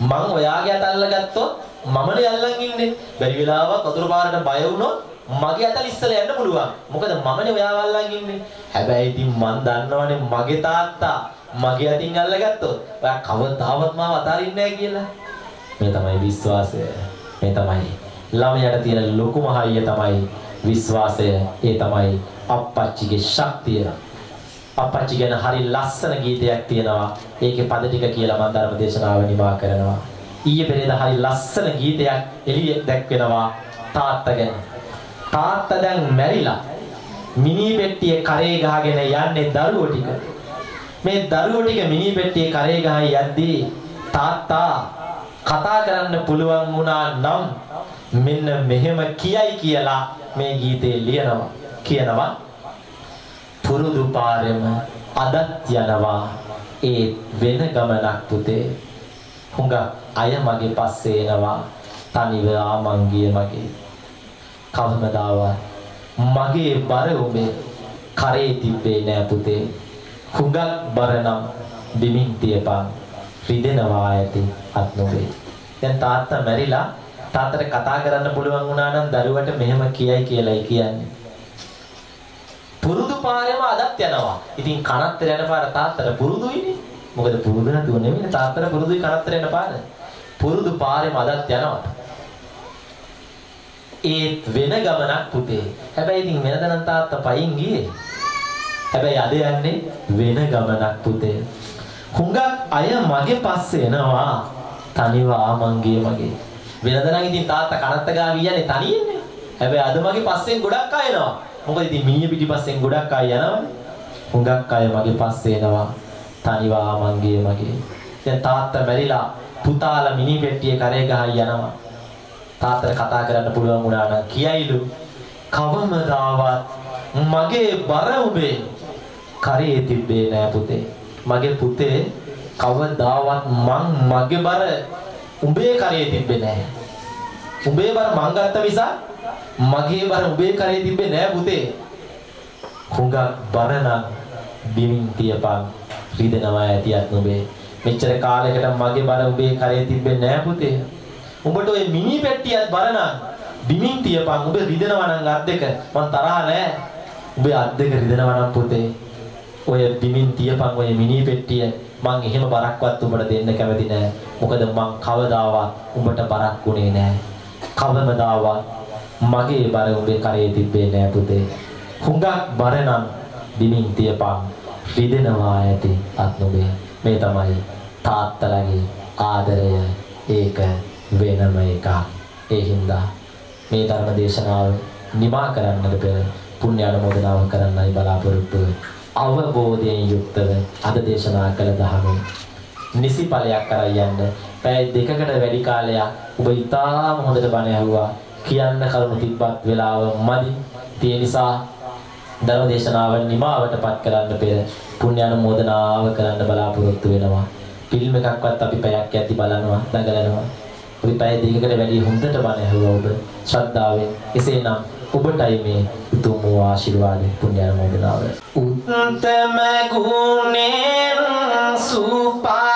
මං ඔයාගේ අත අල්ලගත්තොත් මමනේ අල්ලන් ඉන්නේ. බැරි වෙලාවක් වතුර පාරට බය වුණොත් මගේ අතල ඉස්සලා යන්න පුළුවන්. මොකද මමනේ ඔයාව අල්ලන් ඉන්නේ. හැබැයි ඉතින් මං දන්නවනේ මගේ තාත්තා මගේ අතින් අල්ලගත්තොත් ඔයා කවදාවත් මාව අතාරින්නේ නැහැ කියලා. මේ තමයි විශ්වාසය. මේ තමයි ළමයාට තියෙන ලොකුම හයිය තමයි විශ්වාසය. ඒ තමයි අප්පච්චිගේ ශක්තිය. අපච්චි ගැන හරි ලස්සන ගීතයක් තියෙනවා. ඒකේ පද ටික කියලා මම ධර්ම දේශනාව නිමා කරනවා. ඊයේ පෙරේද හරි ලස්සන ගීතයක් එළිය දැක්වෙනවා තාත්තා ගැන. තාත්තා දැන් මැරිලා මිනි පෙට්ටියේ කරේ ගහගෙන යන්නේ දරුවෝ ටික. මේ දරුවෝ ටික මිනි පෙට්ටියේ කරේ ගහයි යද්දී තාත්තා කතා කරන්න පුළුවන් වුණා නම් මෙන්න මෙහෙම කියයි කියලා මේ ගීතේ ලියනවා. කියනවා පුරුදු පාරෙම අදත් යනවා ඒ වෙන ගමනක් පුතේ හුඟ අය මගේ පස්සේ එනවා තනිව ආමංගිය මගේ කවමදාවත් මගේ බර ඔබේ කරේ තිබ්බේ නෑ පුතේ හුඟක් බර නම් බිමින් තියපන් රිදෙනවා ඇති අත් නොවේ දැන් තාත්තා මැරිලා තාත්තට කතා කරන්න පුළුවන් වුණා නම් දරුවට මෙහෙම කියයි කියලායි කියන්නේ පුරුදු පාරෙම අදත් යනවා. ඉතින් කනත්තර යන පාර තාත්තට පුරුදුයිනේ. මොකද පුරුදු නැතුව නෙමෙයි තාත්තට පුරුදුයි කනත්තර යන පාර. පුරුදු පාරෙම අදත් යනවා. ඒත් වෙන ගමනක් පුතේ. හැබැයි ඉතින් වෙනදනම් තාත්තා පයින් ගියේ. හැබැයි අද යන්නේ වෙන ගමනක් පුතේ. හුඟක් අය මගේ පස්සේ එනවා. තනිව ආමංගේ මගේ. වෙනදනම් ඉතින් තාත්තා කනත්ත ගාව යන්නේ තනියෙන්නේ. හැබැයි අද මගේ පස්සෙන් ගොඩක් අය එනවා. මොකද ඉතින් මීය පිටිපස්සෙන් ගොඩක් අය යනවනේ. හුඟක් අය මගේ පස්සේ එනවා. තනිව ආමංගේ මගේ. දැන් තාත්තා මැරිලා පුතාලා මිනි පෙට්ටියේ කරේ ගහයි යනවා. තාත්තට කතා කරන්න පුළුවන් වුණා නම් කියයිලු කවමදාවත් මගේ බර උඹේ කරේ තිබ්බේ නෑ පුතේ. මගේ පුතේ කවදාවත් මං මගේ බර උඹේ කරේ තිබ්බේ නෑ. උඹේ බර මං ගත්ත නිසා මගේ බර උඹේ කරේ තිබ්බේ නෑ පුතේ. හුඟක් බර නම් බිමින් තියපන් රිදෙනවා ඇතියක් නුඹේ. මෙච්චර කාලයකට මගේ බර උඹේ කරේ තිබ්බේ නෑ පුතේ. උඹට ওই මිනි පෙට්ටියත් බලන බිමින් තියපන්. උඹ රිදෙනවා නම් අත් දෙක. මං තරහ නෑ. උඹ අත් දෙක රිදෙනවා නම් පුතේ. ඔය බිමින් තියපන් ඔය මිනි පෙට්ටිය. මං එහෙම බරක්වත් උඹට දෙන්න කැමති නෑ. මොකද මං කවදාවත් උඹට බරක් උනේ නෑ. කවමදාවත් මගේ බර උඹේ කරේ තිබ්බේ නෑ පුතේ. හුඟක් බර නම් බිමින් තියපන්. රිදෙනවා ඇති අත් නොබේ මේ තමයි තාත්තලගේ ආදරය. ඒක වෙනම එකක්. ඒ හින්දා මේ ධර්ම දේශනාව නිමා කරන්නට පෙර පුණ්‍ය අනුමෝදනාව කරන්නයි බලාපොරොත්තු අවබෝධයෙන් යුක්තව අද දේශනා කළ දහමේ නිසි ඵලයක් කරා යන්න පැය දෙකකට වැඩි කාලයක් ඔබ ඉතාම හොඳට බණ ඇහුවා. කියන්න කරුණු තිබ්බත් වෙලාව මදි. ඒ නිසා ධර්ම දේශනාව නිමාවටපත් කරන්න පෙර පුණ්‍ය අනුමෝදනාව කරන්න බලාපොරොත්තු වෙනවා. ෆිල්ම් එකක්වත් අපි පැයක් යද්දි බලනවා දඟලනවා. අපි පැය දෙකකට වැඩි හොඳට බණ ඇහුවා ඔබ ශ්‍රද්ධාවෙන්. එසේනම් ඔබටයි මේ උතුම් වූ ආශිර්වාද පුණ්‍ය අනුමෝදනාව. උත්තම ගුණෙන් සුපාතලලෝ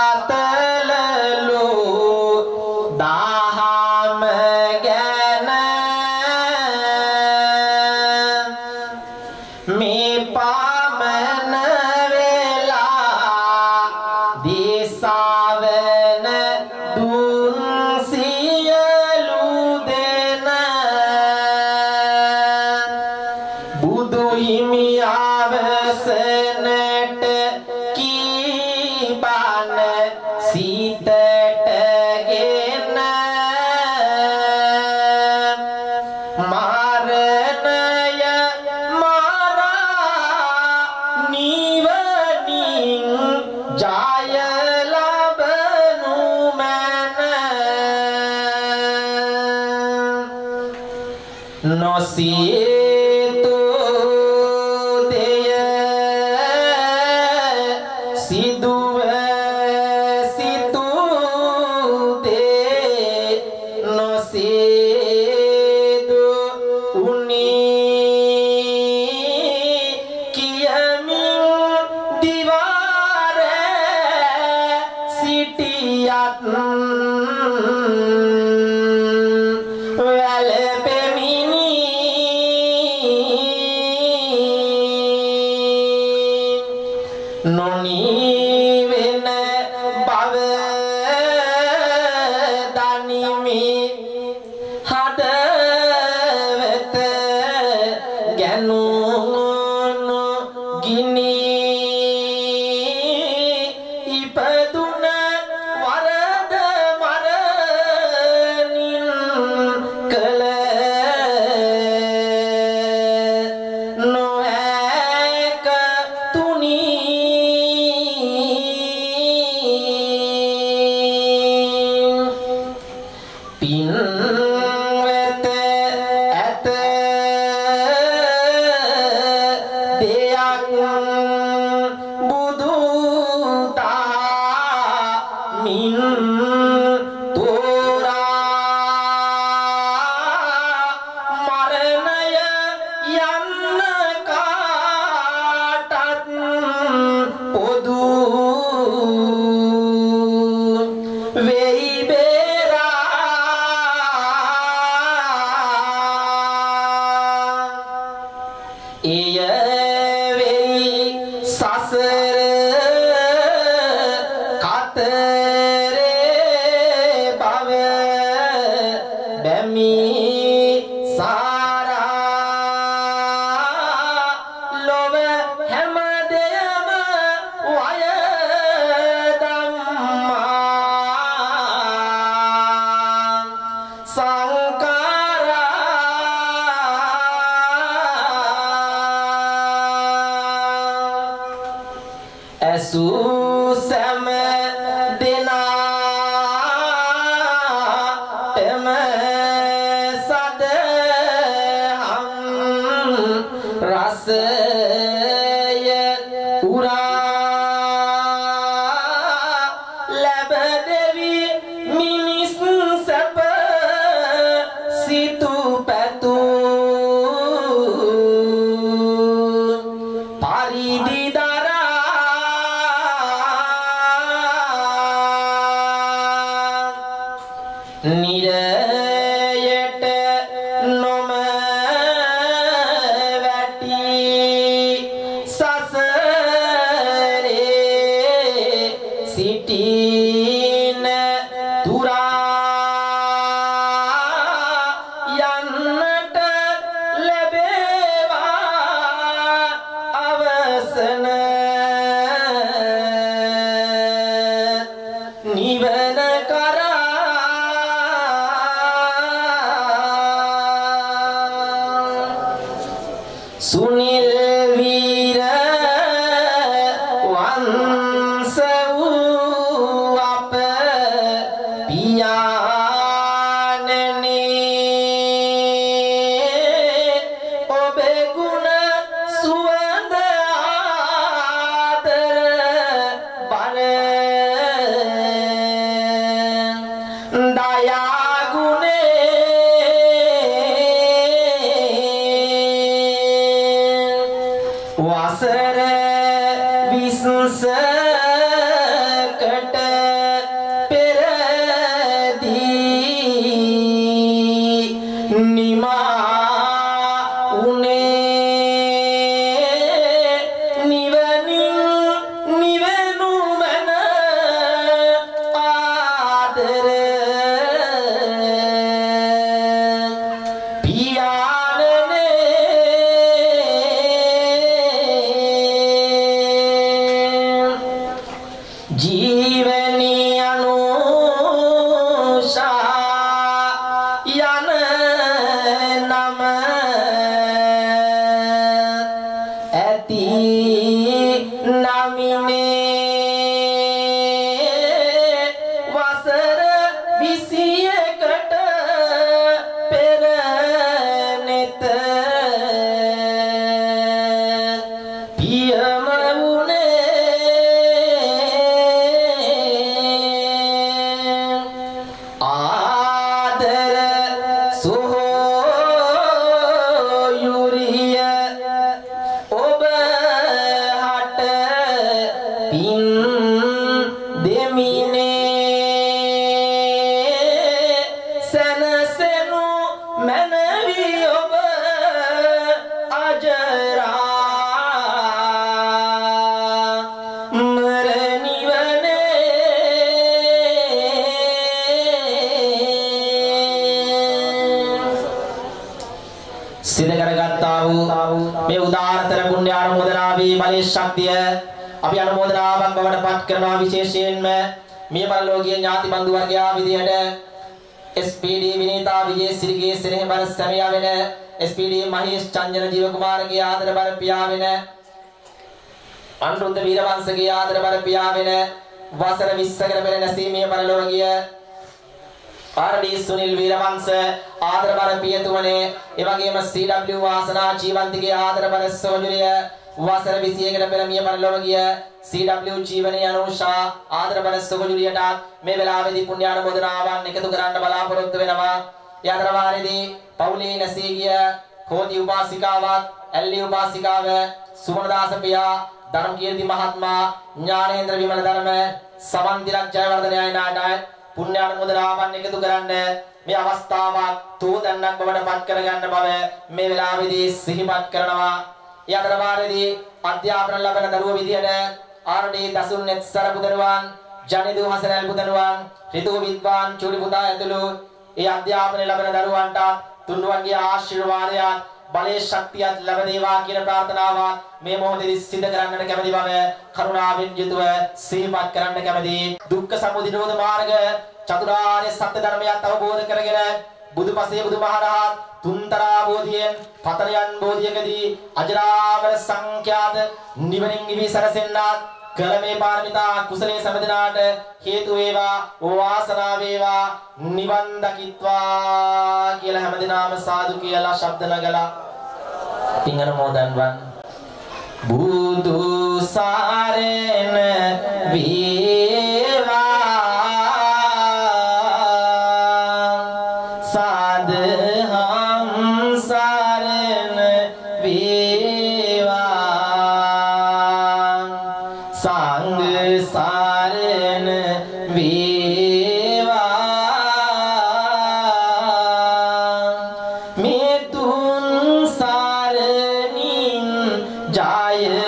No need. ます。පරලෝකීය ඥාති බන්දු වර්ගයා විදියට SPD විනීතා විජේසිරිගේ සෙනෙහබර සැමියා වෙන SPD මහේෂ් චන්දන ජීවකුමාරගේ ආදරබර පියා වෙන අනුරුද්ධ වීරවංශගේ ආදරබර පියා වෙන වසර 20කට පෙර නැසීමේ පරලෝකීය ආරඩී සුනිල් වීරවංශ ආදරබර පියතුමනේ එවැගේම CW වාසනා ජීවන්තිගේ ආදරබර සහෝදරිය වසර 21කට පෙර මිය පරලොව ගිය CW ජීවනයේ අනුෂා ආදරබර සහෝදරියට මේ වෙලාවේදී පුණ්‍යානුමෝදනාවන් එකතු කරන්න බලාපොරොත්තු වෙනවා. ඒ අතර වාරේදී පවුලේ නැසී ගිය කෝටි උපාසිකාවත් ඇල්ලි උපාසිකාව සුමනදාස පියා ධර්මකීර්ති මහත්මයා ඥානේන්ද්‍ර විමල ධර්ම සමන්තිරක් ජයවර්ධන යනාට පුණ්‍යානුමෝදනාවන් එකතු කරන්න මේ අවස්ථාවක් තෝදන්නක් බවට පත් කරගන්න බව මේ වෙලාවේදී සිහිපත් කරනවා. ඒ අතර වාරේදී අධ්‍යාපන ලබන දරුවෝ විදියට ආරඩී දසුන් එත්සර පුදරුවන් ජනිදු හසරල් පුදරුවන් ඍතු විද්වාන් චූලි පුතා ඇතුළු ඒ අධ්‍යාපනය ලැබෙන දරුවන්ට තුන්වන්ගේ ආශිර්වාදයන් බලේ ශක්තියත් ලැබේවා කියන ප්‍රාර්ථනාවත් මේ මොහොතේදී සිද්ධ කරන්නට කැමැති බව කරුණාවෙන් යුතුව සිහිපත් කරන්න කැමැති දුක්ඛ සමුදය නිරෝධ මාර්ග චතුරාර්ය සත්‍ය ධර්මයත් අවබෝධ කරගෙන බුදුපසේ බුදුමහරහත් තුන්තරා බෝධියෙන් පතරයන් බෝධියකදී අජරාමර සංඛ්‍යාත නිවනින් නිවි සරසෙන්නත් කළ මේ පාරමිතා කුසලයේ සමදනාට හේතු වේවා වාසනාව වේවා නිවන් දකිත්වා කියලා හැමදිනාම සාදු කියලා ශබ්ද නගලා පින් අනුමෝදන්වන් බුදු සාරෙන වේවා Yeah.